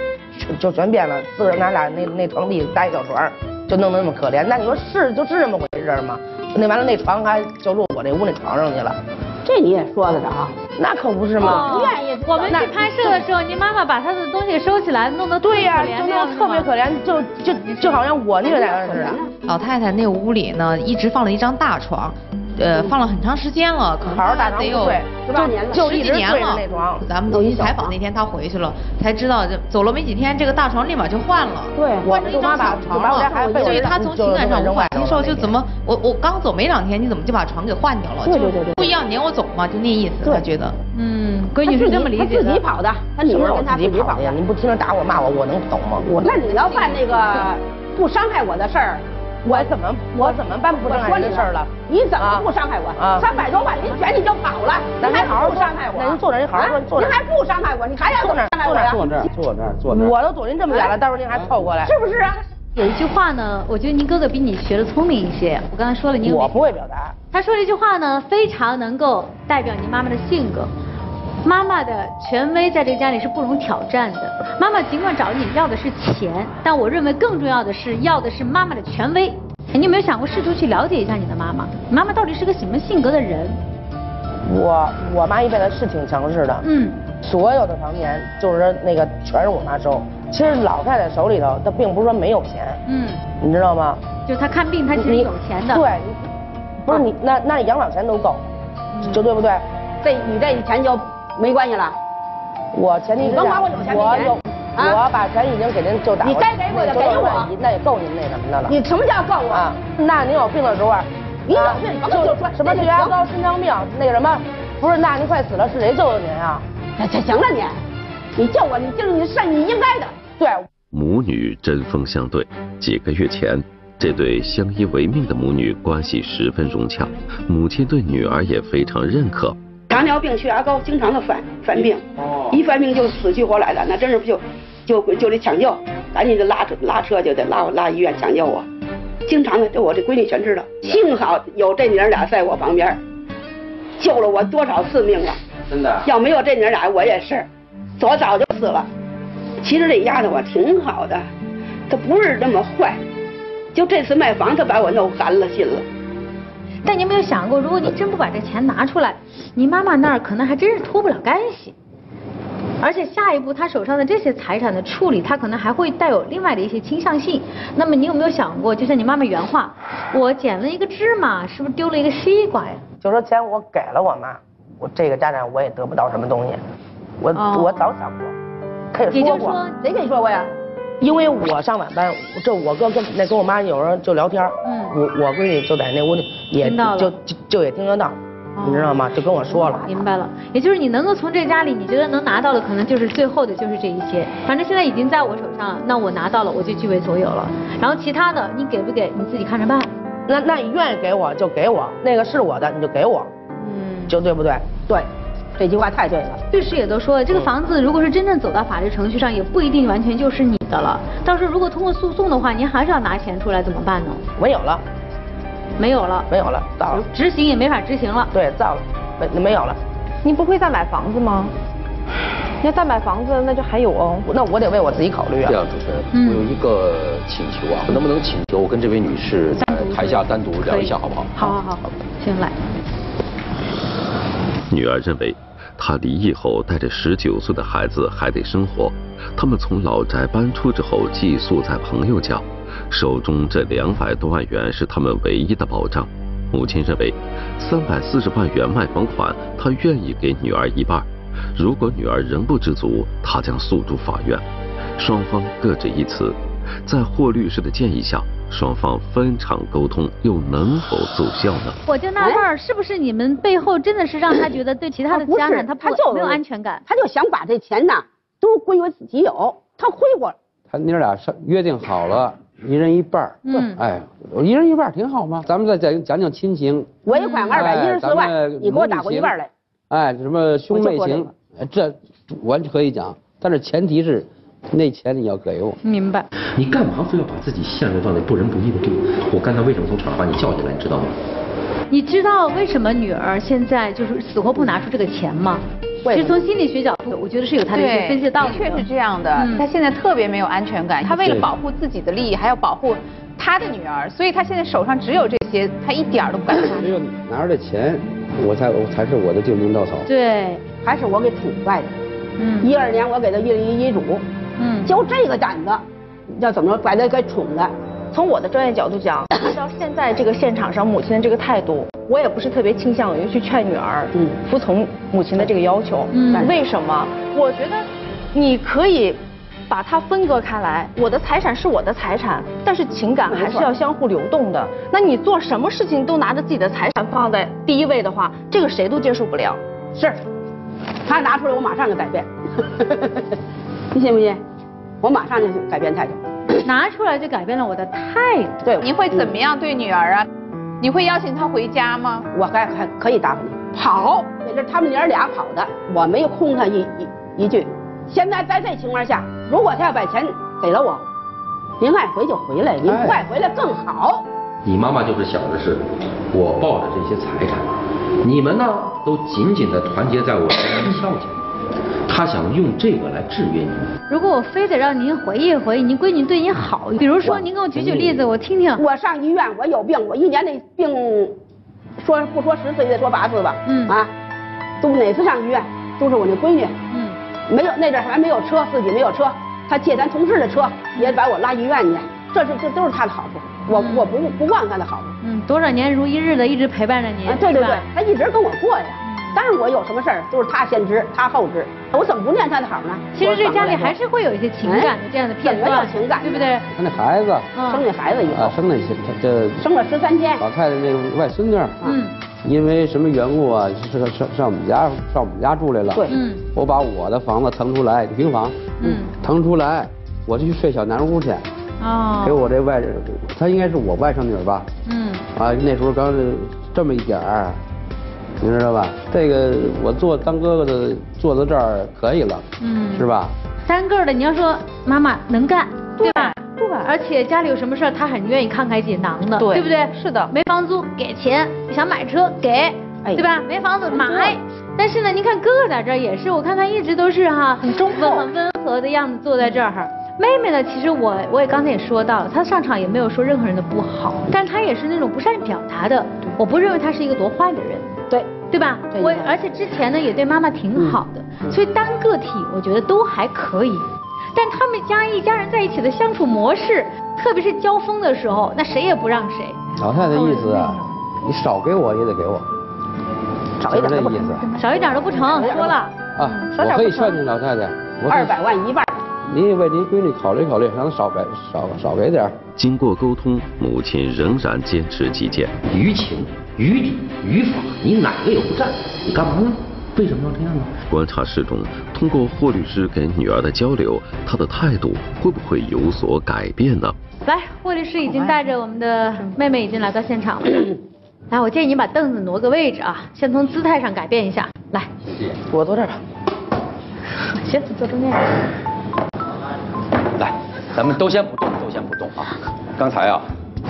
就全变了，自个儿拿俩那那床底搭一小床，就弄得那么可怜。那你说是就是这么回事吗？那完了那床还就落我这屋那床上去了，这你也说得着？那可不是吗？不愿意。我们去拍摄的时候，您妈妈把她的东西收起来，弄得对呀，就弄得特别可怜，就就就好像我虐待她似的。老太太那屋里呢，一直放了一张大床。呃，放了很长时间了，可能得有就十几年了。咱们去采访那天他回去了，才知道走了没几天，这个大床立马就换了。对，换成一张小床了。所以他从情感上无法接受，就怎么我我刚走没两天，你怎么就把床给换掉了？对对对对，不一样撵我走嘛，就那意思。他觉得，嗯，闺女是这么理解的。他自己跑的，他女儿跟他自己跑的呀。你不听着打我骂我，我能懂吗？我那你要办那个不伤害我的事儿。我怎么我怎么办不伤害的事儿了？你怎么不伤害我？三百多万，您卷你就跑了，您还好好伤害我？那您坐那，您好好坐坐您还不伤害我？你还要坐那？坐那？坐那？坐那？坐那？我都躲您这么远了，到时候您还凑过来？是不是啊？有一句话呢，我觉得您哥哥比你学的聪明一些。我刚才说了，您我不会表达。他说了一句话呢，非常能够代表您妈妈的性格。妈妈的权威在这个家里是不容挑战的。妈妈尽管找你要的是钱，但我认为更重要的是要的是妈妈的权威。你有没有想过试图去了解一下你的妈妈？妈妈到底是个什么性格的人？我我妈一辈子是挺强势的，嗯，所有的房钱就是那个全是我妈收。其实老太太手里头，她并不是说没有钱，嗯，你知道吗？就是她看病，她其实有钱的。对，不是你那那养老钱都够，就对不对？这你这钱就没关系了。我前提是甭管我有钱没钱，我把钱已经给您就打你该给我的给我，那也够您那什么的了。你什么叫够啊？那您有病的时候。你有病，甭就说什么血压高、心脏病，那个什么，不是，那您快死了，是谁救的您啊？行行行了，你，你救我，你就是你是你应该的。对。母女针锋相对，几个月前，这对相依为命的母女关系十分融洽，母亲对女儿也非常认可。糖尿病、血压高，经常的犯犯病，一犯病就死去活来的，那真是不就就就得抢救，赶紧就拉车拉车就得拉拉医院抢救我。经常的，这我这闺女全知道。幸好有这娘俩在我旁边，救了我多少次命了。真的。要没有这娘俩，我也是，我早就死了。其实这丫头我挺好的，她不是那么坏。就这次卖房，她把我弄寒了心了。但你有没有想过，如果你真不把这钱拿出来，你妈妈那儿可能还真是脱不了干系。而且下一步他手上的这些财产的处理，他可能还会带有另外的一些倾向性。那么你有没有想过，就像你妈妈原话，我捡了一个芝麻，是不是丢了一个西瓜呀？就说钱我给了我妈，我这个家产我也得不到什么东西。我我早想过，可以说过。谁跟你说过呀？因为我上晚班，这我哥跟那跟我妈有时候就聊天，嗯，我我闺女就在那屋里也就就就也听得到。你知道吗？就跟我说了。明白了，也就是你能够从这家里，你觉得能拿到的，可能就是最后的，就是这一些。反正现在已经在我手上了，那我拿到了，我就据为所有了。然后其他的，你给不给，你自己看着办。那那你愿意给我就给我，那个是我的你就给我，嗯，就对不对？对，这句话太对了。律师也都说了，这个房子如果是真正走到法律程序上，也不一定完全就是你的了。到时候如果通过诉讼的话，您还是要拿钱出来，怎么办呢？没有了。没有了，没有了，造了，执行也没法执行了。对，造了，没没有了。你不会再买房子吗？要再买房子，那就还有哦。那我得为我自己考虑啊。这样，主持人，我有一个请求啊，能不能请求我跟这位女士在台下单独聊一下，好不好？好好好，行来。女儿认为，她离异后带着十九岁的孩子还得生活，他们从老宅搬出之后寄宿在朋友家。手中这两百多万元是他们唯一的保障。母亲认为，三百四十万元卖房款，她愿意给女儿一半。如果女儿仍不知足，她将诉诸法院。双方各执一词，在霍律师的建议下，双方分场沟通，又能否奏效呢？我就纳闷儿，是不是你们背后真的是让他觉得对其他的家人他他就没有安全感？他就想把这钱呐都归为自己有，他挥霍。他娘俩是约定好了。一人一半儿，嗯，哎，一人一半儿挺好嘛。咱们再讲讲讲亲情。我一款二百一十四万，你给我打过一半来。哎，什么兄妹情，这完全可以讲，但是前提是那钱你要给我。明白。你干嘛非要把自己陷入到那不仁不义的地步？我刚才为什么从厂把你叫进来，你知道吗？你知道为什么女儿现在就是死活不拿出这个钱吗？其实从心理学角度，我觉得是有他的一些分析道理。的确是这样的。他现在特别没有安全感，他为了保护自己的利益，还要保护他的女儿，所以他现在手上只有这些，他一点都不敢拿。只有拿着钱，我才我才是我的救命稻草。对，还是我给宠坏的。嗯。一二年我给他立了一遗嘱。嗯。就这个胆子，要怎么把他给宠的？从我的专业角度讲，[laughs] 按照现在这个现场上母亲的这个态度，我也不是特别倾向于去劝女儿嗯服从母亲的这个要求。嗯，为什么？我觉得你可以把它分割开来，我的财产是我的财产，但是情感还是要相互流动的。那你做什么事情都拿着自己的财产放在第一位的话，这个谁都接受不了。是，他拿出来我马上就改变，[laughs] 你信不信？我马上就改变态度。[coughs] 拿出来就改变了我的态度。对，你会怎么样对女儿啊？你会邀请她回家吗？我还还可以答复你，跑，那是他们娘俩跑的，我没有空他一一一句。现在在这情况下，如果他要把钱给了我，您爱回就回来，您不爱回来更好。你妈妈就是想的是，我抱着这些财产，你们呢都紧紧的团结在我身边孝敬，她想用这个来制约你。如果我非得让您回忆回忆，您闺女对您好，比如说您给我举举例子，我听听。我上医院，我有病，我一年的病，说不说十次也得说八次吧。嗯啊，都哪次上医院都是我那闺女。嗯，没有那阵还没有车，自己没有车，她借咱同事的车也把我拉医院去，这是这都是她的好处。我我不不忘他的好处，嗯，多少年如一日的一直陪伴着您，对对对，他一直跟我过呀。但是我有什么事儿都是他先知，他后知，我怎么不念他的好呢？其实这家里还是会有一些情感的这样的片段，有情感，对不对？他那孩子，生那孩子以后，啊，生那些，他这生了十三天。老太太那个外孙女，嗯，因为什么缘故啊？上上上我们家上我们家住来了，对，嗯，我把我的房子腾出来，平房，嗯，腾出来，我就去睡小南屋去。哦，给我这外，她应该是我外甥女吧？嗯，啊，那时候刚这么一点儿，你知道吧？这个我做当哥哥的坐到这儿可以了，嗯，是吧？单个的，你要说妈妈能干，对吧？对，而且家里有什么事儿，她很愿意慷慨解囊的，对不对？是的，没房租给钱，想买车给，对吧？没房子买。但是呢，您看哥哥在这儿也是，我看他一直都是哈，很中厚、很温和的样子坐在这儿。妹妹呢？其实我我也刚才也说到了，她上场也没有说任何人的不好，但她也是那种不善表达的。我不认为她是一个多坏的人，对对吧？我而且之前呢也对妈妈挺好的，所以单个体我觉得都还可以。但他们家一家人在一起的相处模式，特别是交锋的时候，那谁也不让谁。老太太意思啊，你少给我也得给我，少一点这意思，少一点都不成。说了啊，我可以劝劝老太太，二百万一半。您为您闺女考虑考虑，让她少给少少给点经过沟通，母亲仍然坚持己见。于情于理于法，你哪个也不占，你干嘛呢？为什么要这样呢？观察室中，通过霍律师给女儿的交流，她的态度会不会有所改变呢？来，霍律师已经带着我们的妹妹已经来到现场了。来，我建议你把凳子挪个位置啊，先从姿态上改变一下。来，谢谢。我坐这儿吧。[laughs] 行，坐中间。来，咱们都先不动，都先不动啊！刚才啊，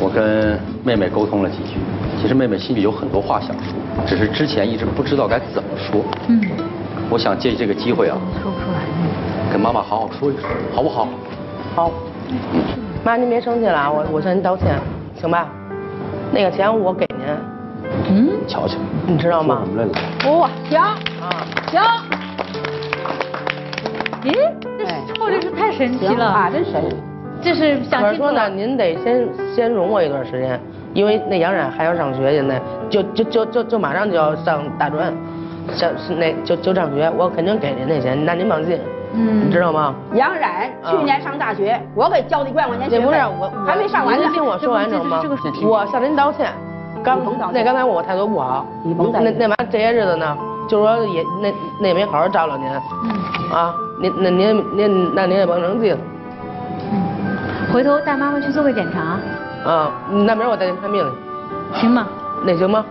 我跟妹妹沟通了几句，其实妹妹心里有很多话想说，只是之前一直不知道该怎么说。嗯，我想借这个机会啊，说不出来，跟妈妈好好说一说，好不好？好。妈，您别生气了啊，我我向您道歉，行吧？那个钱我给您。嗯，瞧瞧，你知道吗？怎么来了？不，行啊，行。咦，这或者是太神奇了。啊，真神！这是想说呢，您得先先容我一段时间，因为那杨冉还要上学，现在就就就就就马上就要上大专，上那就就上学，我肯定给您那钱，那您放心，嗯，你知道吗？杨冉去年上大学，我给交的一万块钱学费，不是我还没上完呢，您听我说完成吗？我向您道歉，刚那刚才我态度不好，你甭那那完这些日子呢，就说也那那也没好好照料您，嗯啊。您那您您那您也甭生气了。嗯，回头带妈妈去做个检查。啊，那明儿我带您看病去。行吗？那行吗？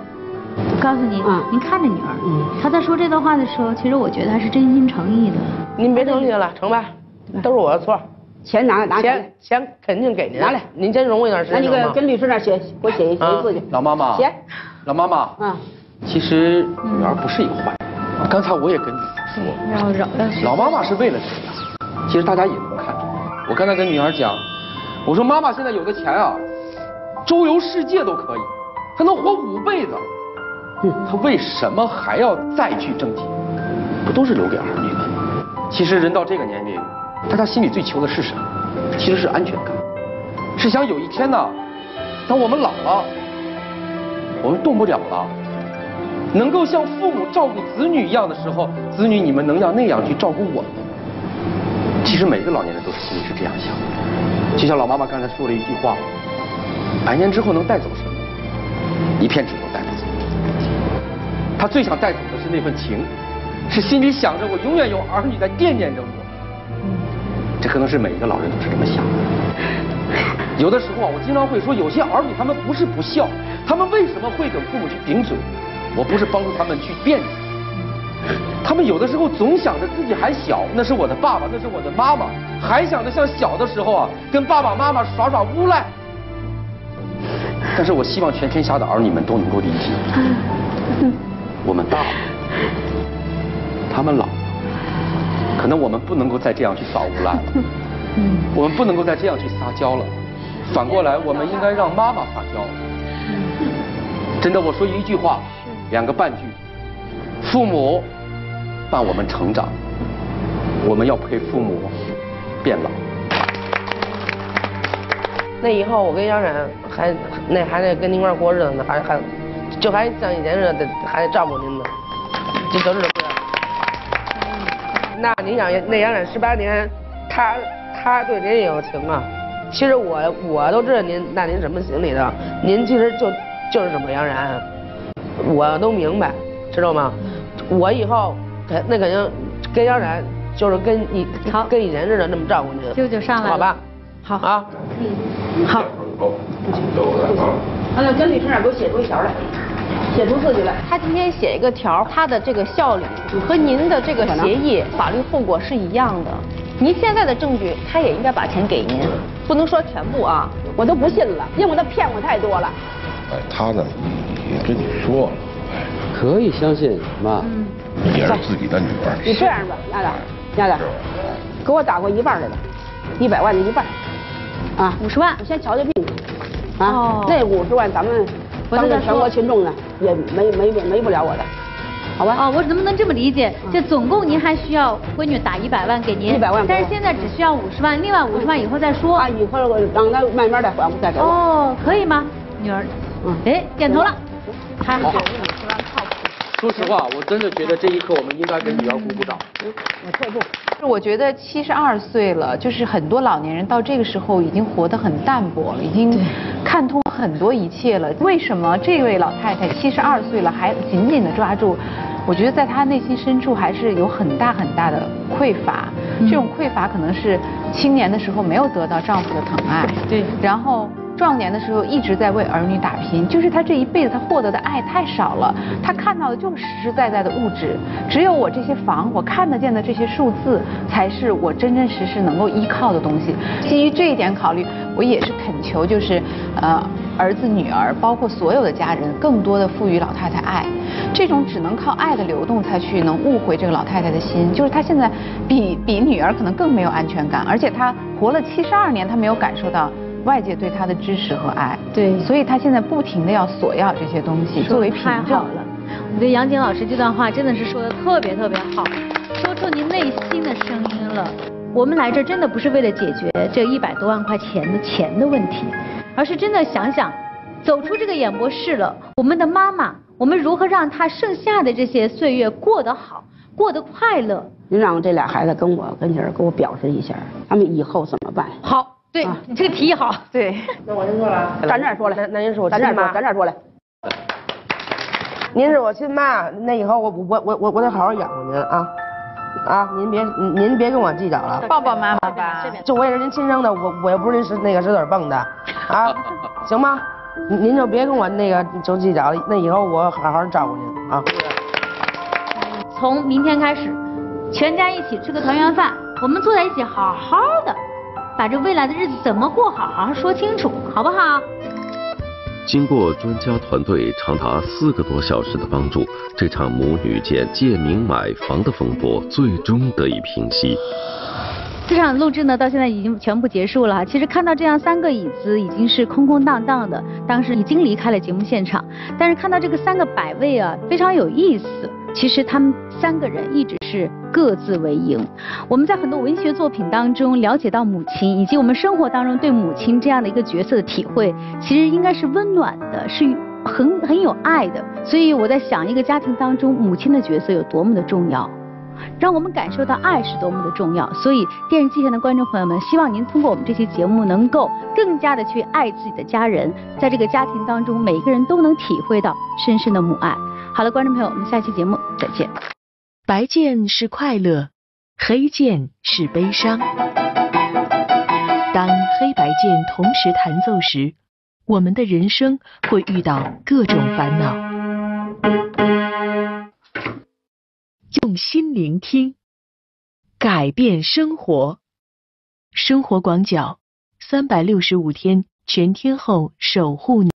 我告诉您，您看着女儿，嗯，她在说这段话的时候，其实我觉得她是真心诚意的。您别生气了，成吧？都是我的错。钱拿拿钱钱肯定给您。拿来，您先容我一段时间。那你个跟律师那写，给我写一写一字去。老妈妈。写。老妈妈。嗯。其实女儿不是一个坏人。刚才我也跟你。绕绕老妈妈是为了谁呀？其实大家也能看出来。我刚才跟女儿讲，我说妈妈现在有的钱啊，周游世界都可以，她能活五辈子。她为什么还要再去挣钱？不都是留给儿女吗？其实人到这个年龄，大家心里最求的是什么？其实是安全感，是想有一天呢，当我们老了，我们动不了了。能够像父母照顾子女一样的时候，子女你们能要那样去照顾我们？其实每个老年人都是心里是这样想的。就像老妈妈刚才说了一句话：百年之后能带走什么？一片纸都带不走。他最想带走的是那份情，是心里想着我永远有儿女在惦念着我。这可能是每一个老人都是这么想的。有的时候啊，我经常会说，有些儿女他们不是不孝，他们为什么会跟父母去顶嘴？我不是帮助他们去辩解，他们有的时候总想着自己还小，那是我的爸爸，那是我的妈妈，还想着像小的时候啊，跟爸爸妈妈耍耍无赖。但是我希望全天下的儿女们都能够理解，我们大了，他们老了，可能我们不能够再这样去耍无赖了，我们不能够再这样去撒娇了，反过来，我们应该让妈妈撒娇。真的，我说一句话，两个半句，父母伴我们成长，我们要陪父母变老。那以后我跟杨冉还那还得跟您一块过日子呢，还还就还像以前似的，还得照顾您呢，就都是这样。那您想，那杨冉十八年，他他对您也有情啊。其实我我都知道您那您什么心里头，您其实就就是这么杨冉，我都明白，知道吗？我以后那肯定跟杨冉就是跟以跟以前似的那么照顾您。舅舅上来好吧？好啊。嗯好，完了，跟律师那给我写出一条来，写出字据来。他今天写一个条，他的这个效率和您的这个协议法律后果是一样的。您现在的证据，他也应该把钱给您，不能说全部啊，我都不信了，因为他骗我太多了。哎，他呢也跟你说了，哎，可以相信妈，也是自己的女儿。你这样吧，丫头，丫头，给我打过一半来吧，一百万的一半。啊，五十万，我先瞧瞧病，啊，那五十万咱们当着全国群众呢，也没没没不了我的，好吧？哦，我能不能这么理解？就总共您还需要闺女打一百万给您，一百万，但是现在只需要五十万，另外五十万以后再说。啊，以后我让他慢慢的还再给我。哦，可以吗，女儿？嗯，哎，点头了，他五十万靠谱。说实话，我真的觉得这一刻我们应该给女儿鼓鼓掌。我退步。我觉得七十二岁了，就是很多老年人到这个时候已经活得很淡薄了，已经看通很多一切了。为什么这位老太太七十二岁了还紧紧地抓住？我觉得在她内心深处还是有很大很大的匮乏。这种匮乏可能是青年的时候没有得到丈夫的疼爱，对，然后。壮年的时候一直在为儿女打拼，就是他这一辈子他获得的爱太少了，他看到的就是实实在在的物质，只有我这些房，我看得见的这些数字，才是我真真实实能够依靠的东西。基于这一点考虑，我也是恳求，就是呃儿子女儿，包括所有的家人，更多的赋予老太太爱，这种只能靠爱的流动才去能悟回这个老太太的心，就是她现在比比女儿可能更没有安全感，而且她活了七十二年，她没有感受到。外界对他的支持和爱，对，所以他现在不停的要索要这些东西作为凭证。了，我觉得杨景老师这段话真的是说的特别特别好，说出您内心的声音了。我们来这真的不是为了解决这一百多万块钱的钱的问题，而是真的想想，走出这个演播室了，我们的妈妈，我们如何让她剩下的这些岁月过得好，过得快乐？您让这俩孩子跟我跟前给我表示一下，他们以后怎么办？好。对你这个提议好，对，[laughs] 那我先说了，站这儿说来，那您是我亲妈，站这儿说来。您是我亲妈，那以后我我我我我得好好养活您啊啊！您别您别跟我计较了，抱抱妈妈吧。就我也是您亲生的，我我又不是您石那个石子蹦的 [laughs] 啊，行吗？您就别跟我那个就计较了，那以后我好好照顾您啊。从明天开始，全家一起吃个团圆饭，我们坐在一起好好的。把这未来的日子怎么过好，好好说清楚，好不好？经过专家团队长达四个多小时的帮助，这场母女间借名买房的风波最终得以平息。这场录制呢，到现在已经全部结束了。其实看到这样三个椅子已经是空空荡荡的，当时已经离开了节目现场。但是看到这个三个摆位啊，非常有意思。其实他们三个人一直是各自为营。我们在很多文学作品当中了解到母亲，以及我们生活当中对母亲这样的一个角色的体会，其实应该是温暖的，是很很有爱的。所以我在想，一个家庭当中母亲的角色有多么的重要，让我们感受到爱是多么的重要。所以电视机前的观众朋友们，希望您通过我们这期节目，能够更加的去爱自己的家人，在这个家庭当中，每一个人都能体会到深深的母爱。好了，观众朋友，我们下期节目再见。白键是快乐，黑键是悲伤。当黑白键同时弹奏时，我们的人生会遇到各种烦恼。用心聆听，改变生活。生活广角，三百六十五天全天候守护你。